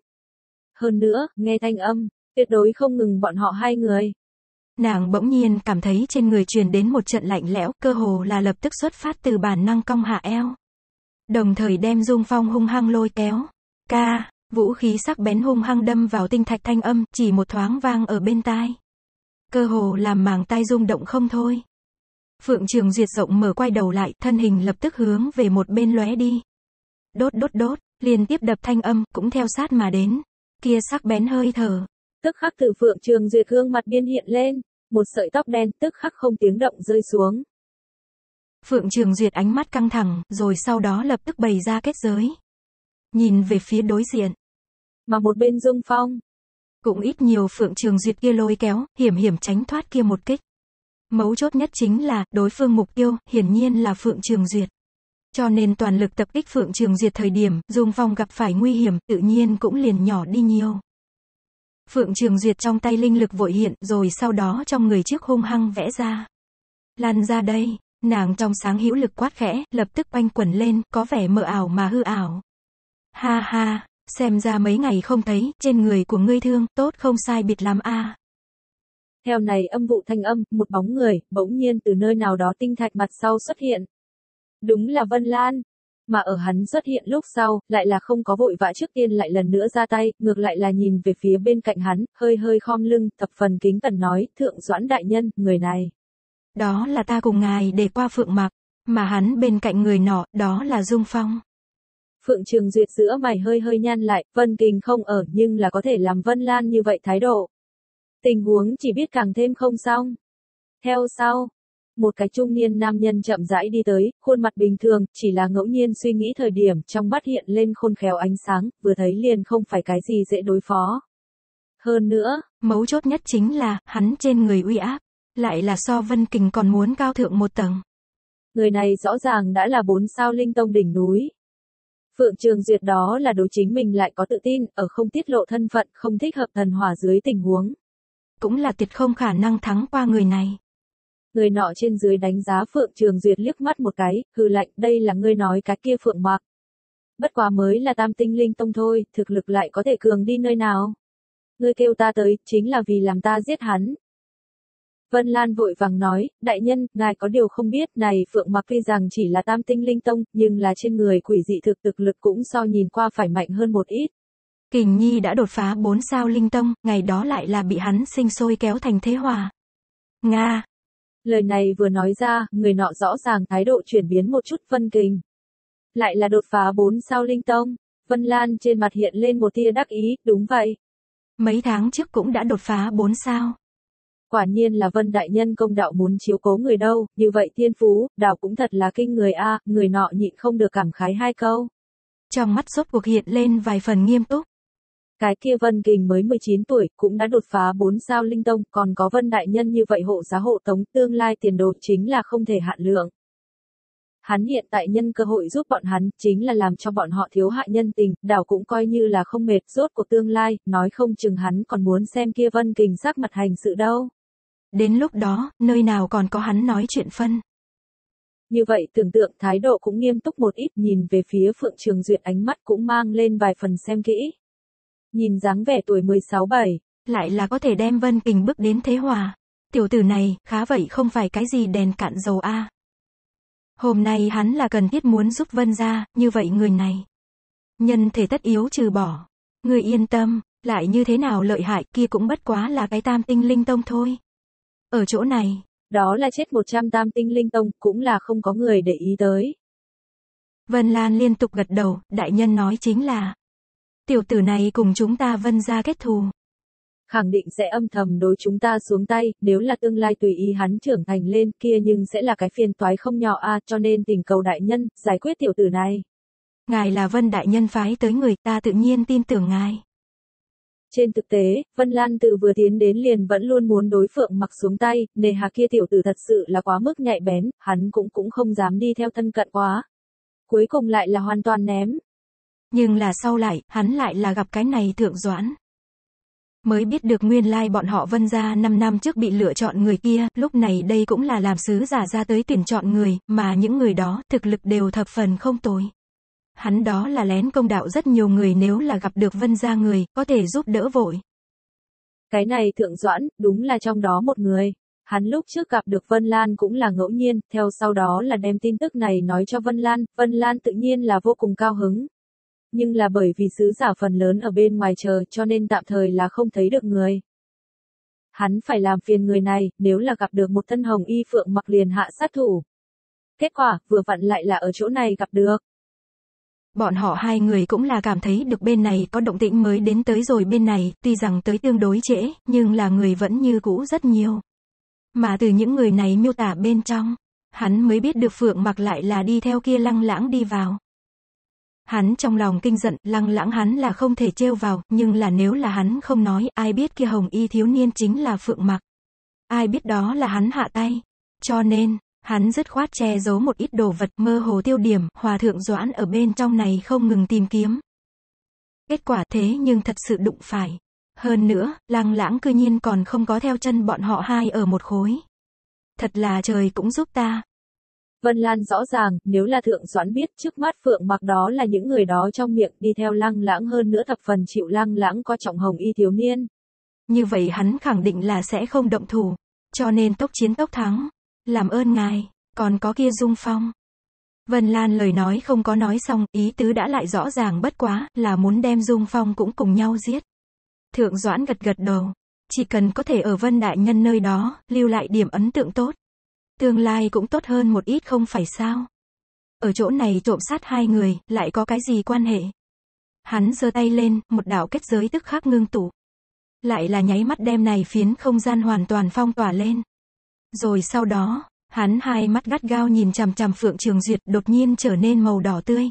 Hơn nữa, nghe thanh âm, tuyệt đối không ngừng bọn họ hai người. Nàng bỗng nhiên cảm thấy trên người truyền đến một trận lạnh lẽo, cơ hồ là lập tức xuất phát từ bản năng cong hạ eo. Đồng thời đem Dung Phong hung hăng lôi kéo. Ca, vũ khí sắc bén hung hăng đâm vào tinh thạch thanh âm, chỉ một thoáng vang ở bên tai. Cơ hồ làm màng tai rung động không thôi. Phượng Trường Duyệt rộng mở quay đầu lại, thân hình lập tức hướng về một bên lóe đi. Đốt đốt đốt, liên tiếp đập thanh âm, cũng theo sát mà đến. Kia sắc bén hơi thở. Tức khắc từ Phượng Trường Duyệt gương mặt biên hiện lên, một sợi tóc đen tức khắc không tiếng động rơi xuống. Phượng Trường Duyệt ánh mắt căng thẳng, rồi sau đó lập tức bày ra kết giới. Nhìn về phía đối diện. Mà một bên Dung Phong. Cũng ít nhiều Phượng Trường Duyệt kia lôi kéo, hiểm hiểm tránh thoát kia một kích. Mấu chốt nhất chính là, đối phương mục tiêu, hiển nhiên là Phượng Trường Duyệt. Cho nên toàn lực tập kích Phượng Trường Duyệt thời điểm, Dung Phong gặp phải nguy hiểm, tự nhiên cũng liền nhỏ đi nhiều. Phượng Trường Duyệt trong tay linh lực vội hiện, rồi sau đó trong người chiếc hung hăng vẽ ra. Lan ra đây, nàng trong sáng hữu lực quát khẽ, lập tức quanh quẩn lên, có vẻ mờ ảo mà hư ảo. Ha ha, xem ra mấy ngày không thấy, trên người của ngươi thương, tốt không sai biệt lắm a. Theo này âm vụ thanh âm, một bóng người, bỗng nhiên từ nơi nào đó tinh thạch mặt sau xuất hiện. Đúng là Vân Lan. Mà ở hắn xuất hiện lúc sau, lại là không có vội vã trước tiên lại lần nữa ra tay, ngược lại là nhìn về phía bên cạnh hắn, hơi hơi khom lưng, thập phần kính cẩn nói, thượng doãn đại nhân, người này. Đó là ta cùng ngài để qua phượng mặc, mà hắn bên cạnh người nọ, đó là Dung Phong. Phượng Trường Duyệt giữa mày hơi hơi nhăn lại, Vân Kình không ở nhưng là có thể làm Vân Lan như vậy thái độ. Tình huống chỉ biết càng thêm không xong. Theo sau, một cái trung niên nam nhân chậm rãi đi tới, khuôn mặt bình thường, chỉ là ngẫu nhiên suy nghĩ thời điểm trong mắt hiện lên khôn khéo ánh sáng, vừa thấy liền không phải cái gì dễ đối phó. Hơn nữa, mấu chốt nhất chính là, hắn trên người uy áp, lại là so Vân Kình còn muốn cao thượng một tầng. Người này rõ ràng đã là bốn sao linh tông đỉnh núi. Phượng Trường Duyệt đó là đối chính mình lại có tự tin, ở không tiết lộ thân phận, không thích hợp thần hỏa dưới tình huống. Cũng là tuyệt không khả năng thắng qua người này. Người nọ trên dưới đánh giá Phượng Trường Duyệt liếc mắt một cái, hư lạnh, đây là ngươi nói cái kia Phượng Mạc. Bất quá mới là tam tinh linh tông thôi, thực lực lại có thể cường đi nơi nào. Ngươi kêu ta tới, chính là vì làm ta giết hắn. Vân Lan vội vàng nói, đại nhân, ngài có điều không biết, này Phượng Mặc tuy rằng chỉ là tam tinh linh tông, nhưng là trên người quỷ dị thực thực lực cũng so nhìn qua phải mạnh hơn một ít. Kình Nhi đã đột phá 4 sao linh tông, ngày đó lại là bị hắn sinh sôi kéo thành thế hòa. Nga. Lời này vừa nói ra, người nọ rõ ràng thái độ chuyển biến một chút phân kình. Lại là đột phá 4 sao linh tông. Vân Lan trên mặt hiện lên một tia đắc ý, đúng vậy. Mấy tháng trước cũng đã đột phá 4 sao. Quả nhiên là Vân Đại Nhân công đạo muốn chiếu cố người đâu, như vậy thiên phú, đạo cũng thật là kinh người a người nọ nhịn không được cảm khái hai câu. Trong mắt sốt cuộc hiện lên vài phần nghiêm túc. Cái kia Vân Kình mới 19 tuổi, cũng đã đột phá 4 sao linh tông, còn có Vân Đại Nhân như vậy hộ giá hộ tống tương lai tiền đồ chính là không thể hạn lượng. Hắn hiện tại nhân cơ hội giúp bọn hắn, chính là làm cho bọn họ thiếu hạ nhân tình, đảo cũng coi như là không mệt, rốt của tương lai, nói không chừng hắn còn muốn xem kia Vân Kình sắc mặt hành sự đâu. Đến lúc đó, nơi nào còn có hắn nói chuyện phân. Như vậy tưởng tượng thái độ cũng nghiêm túc một ít nhìn về phía Phượng Trường Duyệt ánh mắt cũng mang lên vài phần xem kỹ. Nhìn dáng vẻ tuổi 16-7, lại là có thể đem Vân Kình bước đến thế hòa. Tiểu tử này, khá vậy không phải cái gì đèn cạn dầu a. Hôm nay hắn là cần thiết muốn giúp Vân ra, như vậy người này. Nhân thể tất yếu trừ bỏ. Người yên tâm, lại như thế nào lợi hại kia cũng bất quá là cái tam tinh linh tông thôi. Ở chỗ này, đó là chết 100 tam tinh linh tông, cũng là không có người để ý tới. Vân Lan liên tục gật đầu, đại nhân nói chính là, tiểu tử này cùng chúng ta vân ra kết thù. Khẳng định sẽ âm thầm đối chúng ta xuống tay, nếu là tương lai tùy ý hắn trưởng thành lên kia nhưng sẽ là cái phiền toái không nhỏ a cho nên tình cầu đại nhân, giải quyết tiểu tử này. Ngài là vân đại nhân phái tới người ta tự nhiên tin tưởng ngài. Trên thực tế, Vân Lan tự vừa tiến đến liền vẫn luôn muốn đối phượng mặc xuống tay, nề hà kia tiểu tử thật sự là quá mức nhạy bén, hắn cũng cũng không dám đi theo thân cận quá. Cuối cùng lại là hoàn toàn ném. Nhưng là sau lại, hắn lại là gặp cái này thượng doãn. Mới biết được nguyên lai like bọn họ vân ra 5 năm trước bị lựa chọn người kia, lúc này đây cũng là làm sứ giả ra tới tuyển chọn người, mà những người đó, thực lực đều thập phần không tồi. Hắn đó là lén công đạo rất nhiều người nếu là gặp được vân gia người, có thể giúp đỡ vội. Cái này thượng doãn, đúng là trong đó một người. Hắn lúc trước gặp được Vân Lan cũng là ngẫu nhiên, theo sau đó là đem tin tức này nói cho Vân Lan, Vân Lan tự nhiên là vô cùng cao hứng. Nhưng là bởi vì sứ giả phần lớn ở bên ngoài chờ cho nên tạm thời là không thấy được người. Hắn phải làm phiền người này, nếu là gặp được một thân hồng y phượng mặc liền hạ sát thủ. Kết quả, vừa vặn lại là ở chỗ này gặp được. Bọn họ hai người cũng là cảm thấy được bên này có động tĩnh mới đến tới rồi bên này, tuy rằng tới tương đối trễ, nhưng là người vẫn như cũ rất nhiều. Mà từ những người này miêu tả bên trong, hắn mới biết được Phượng mặc lại là đi theo kia lăng lãng đi vào. Hắn trong lòng kinh giận, lăng lãng hắn là không thể trêu vào, nhưng là nếu là hắn không nói, ai biết kia hồng y thiếu niên chính là Phượng mặc. Ai biết đó là hắn hạ tay. Cho nên, hắn dứt khoát che giấu một ít đồ vật mơ hồ tiêu điểm, hòa thượng doãn ở bên trong này không ngừng tìm kiếm. Kết quả thế nhưng thật sự đụng phải. Hơn nữa, lăng lãng cư nhiên còn không có theo chân bọn họ hai ở một khối. Thật là trời cũng giúp ta. Vân Lan rõ ràng, nếu là thượng doãn biết trước mắt phượng mặc đó là những người đó trong miệng đi theo lăng lãng hơn nữa thập phần chịu lăng lãng có trọng hồng y thiếu niên. Như vậy hắn khẳng định là sẽ không động thủ. Cho nên tốc chiến tốc thắng. Làm ơn ngài, còn có kia dung phong. Vân Lan lời nói không có nói xong, ý tứ đã lại rõ ràng bất quá, là muốn đem dung phong cũng cùng nhau giết. Thượng Doãn gật gật đầu. Chỉ cần có thể ở Vân Đại Nhân nơi đó, lưu lại điểm ấn tượng tốt. Tương lai cũng tốt hơn một ít không phải sao. Ở chỗ này trộm sát hai người, lại có cái gì quan hệ? Hắn giơ tay lên, một đạo kết giới tức khắc ngưng tụ. Lại là nháy mắt đem này phiến không gian hoàn toàn phong tỏa lên. Rồi sau đó, hắn hai mắt gắt gao nhìn chằm chằm Phượng Trường Duyệt đột nhiên trở nên màu đỏ tươi.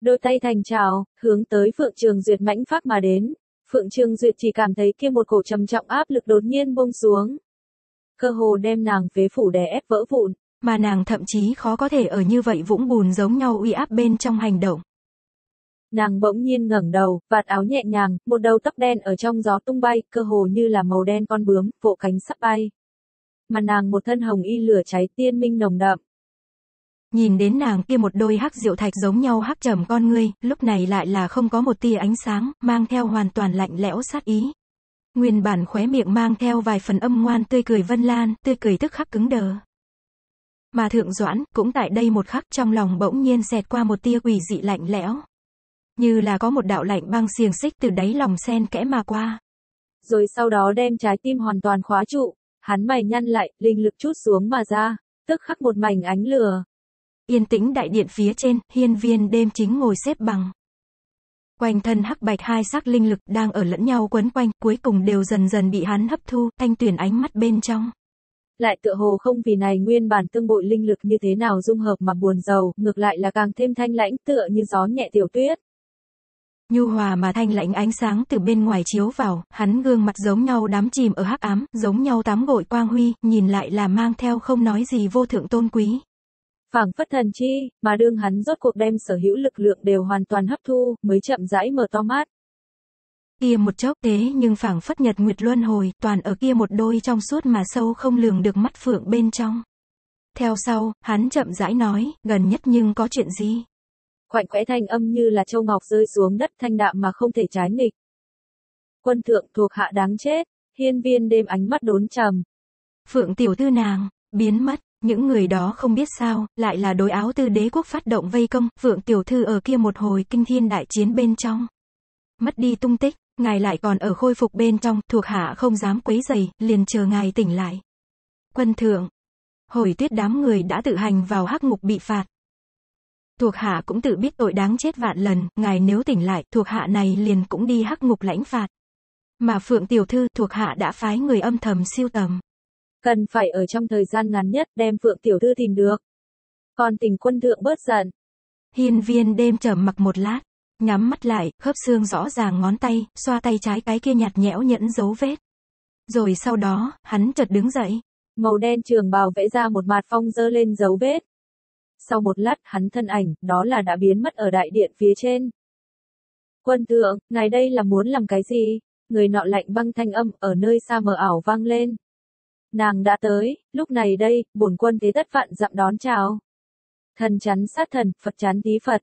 Đôi tay thành trào, hướng tới Phượng Trường Duyệt mãnh phát mà đến. Phượng Trường Duyệt chỉ cảm thấy kia một cổ trầm trọng áp lực đột nhiên buông xuống. Cơ hồ đem nàng phế phủ đè ép vỡ vụn. Mà nàng thậm chí khó có thể ở như vậy vũng bùn giống nhau uy áp bên trong hành động. Nàng bỗng nhiên ngẩng đầu, vạt áo nhẹ nhàng, một đầu tóc đen ở trong gió tung bay, cơ hồ như là màu đen con bướm, vỗ cánh sắp bay. Mà nàng một thân hồng y lửa cháy tiên minh nồng đậm. Nhìn đến nàng kia một đôi hắc diệu thạch giống nhau hắc trầm con ngươi, lúc này lại là không có một tia ánh sáng, mang theo hoàn toàn lạnh lẽo sát ý. Nguyên bản khóe miệng mang theo vài phần âm ngoan tươi cười vân lan, tươi cười tức khắc cứng đờ. Mà thượng doãn, cũng tại đây một khắc trong lòng bỗng nhiên xẹt qua một tia quỷ dị lạnh lẽo. Như là có một đạo lạnh băng xiềng xích từ đáy lòng sen kẽ mà qua. Rồi sau đó đem trái tim hoàn toàn khóa trụ, hắn mày nhăn lại, linh lực chút xuống mà ra, tức khắc một mảnh ánh lửa. Yên tĩnh đại điện phía trên, hiên viên đêm chính ngồi xếp bằng. Quanh thân hắc bạch hai sắc linh lực đang ở lẫn nhau quấn quanh, cuối cùng đều dần dần bị hắn hấp thu, thanh tuyển ánh mắt bên trong. Lại tựa hồ không vì này nguyên bản tương bội linh lực như thế nào dung hợp mà buồn giàu, ngược lại là càng thêm thanh lãnh tựa như gió nhẹ tiểu tuyết. Nhu hòa mà thanh lãnh ánh sáng từ bên ngoài chiếu vào, hắn gương mặt giống nhau đám chìm ở hắc ám, giống nhau tắm gội quang huy, nhìn lại là mang theo không nói gì vô thượng tôn quý. Phảng phất thần chi, mà đương hắn rốt cuộc đem sở hữu lực lượng đều hoàn toàn hấp thu, mới chậm rãi mở to mắt. Kia một chốc thế nhưng phảng phất nhật nguyệt luân hồi, toàn ở kia một đôi trong suốt mà sâu không lường được mắt phượng bên trong. Theo sau, hắn chậm rãi nói, gần nhất nhưng có chuyện gì? khoảnh khẽ thanh âm như là châu ngọc rơi xuống đất thanh đạm mà không thể trái nghịch. Quân thượng thuộc hạ đáng chết, hiên viên đêm ánh mắt đốn trầm. Phượng tiểu thư nàng, biến mất, những người đó không biết sao, lại là đối áo tư đế quốc phát động vây công, vượng tiểu thư ở kia một hồi kinh thiên đại chiến bên trong. Mất đi tung tích, ngài lại còn ở khôi phục bên trong, thuộc hạ không dám quấy giày, liền chờ ngài tỉnh lại. Quân thượng, hồi tuyết đám người đã tự hành vào hắc ngục bị phạt, Thuộc hạ cũng tự biết tội đáng chết vạn lần, ngài nếu tỉnh lại, thuộc hạ này liền cũng đi hắc ngục lãnh phạt. Mà Phượng Tiểu Thư thuộc hạ đã phái người âm thầm siêu tầm. Cần phải ở trong thời gian ngắn nhất đem Phượng Tiểu Thư tìm được. Còn tình quân thượng bớt giận. Hiên viên đêm trầm mặc một lát, nhắm mắt lại, khớp xương rõ ràng ngón tay, xoa tay trái cái kia nhạt nhẽo nhẫn dấu vết. Rồi sau đó, hắn chợt đứng dậy. Màu đen trường bào vẽ ra một mạt phong dơ lên dấu vết. Sau một lát hắn thân ảnh, đó là đã biến mất ở đại điện phía trên. Quân thượng, ngài đây là muốn làm cái gì? Người nọ lạnh băng thanh âm ở nơi xa mờ ảo vang lên. Nàng đã tới, lúc này đây, bổn quân thế tất vạn dặm đón chào. Thần chắn sát thần, Phật chắn tí Phật.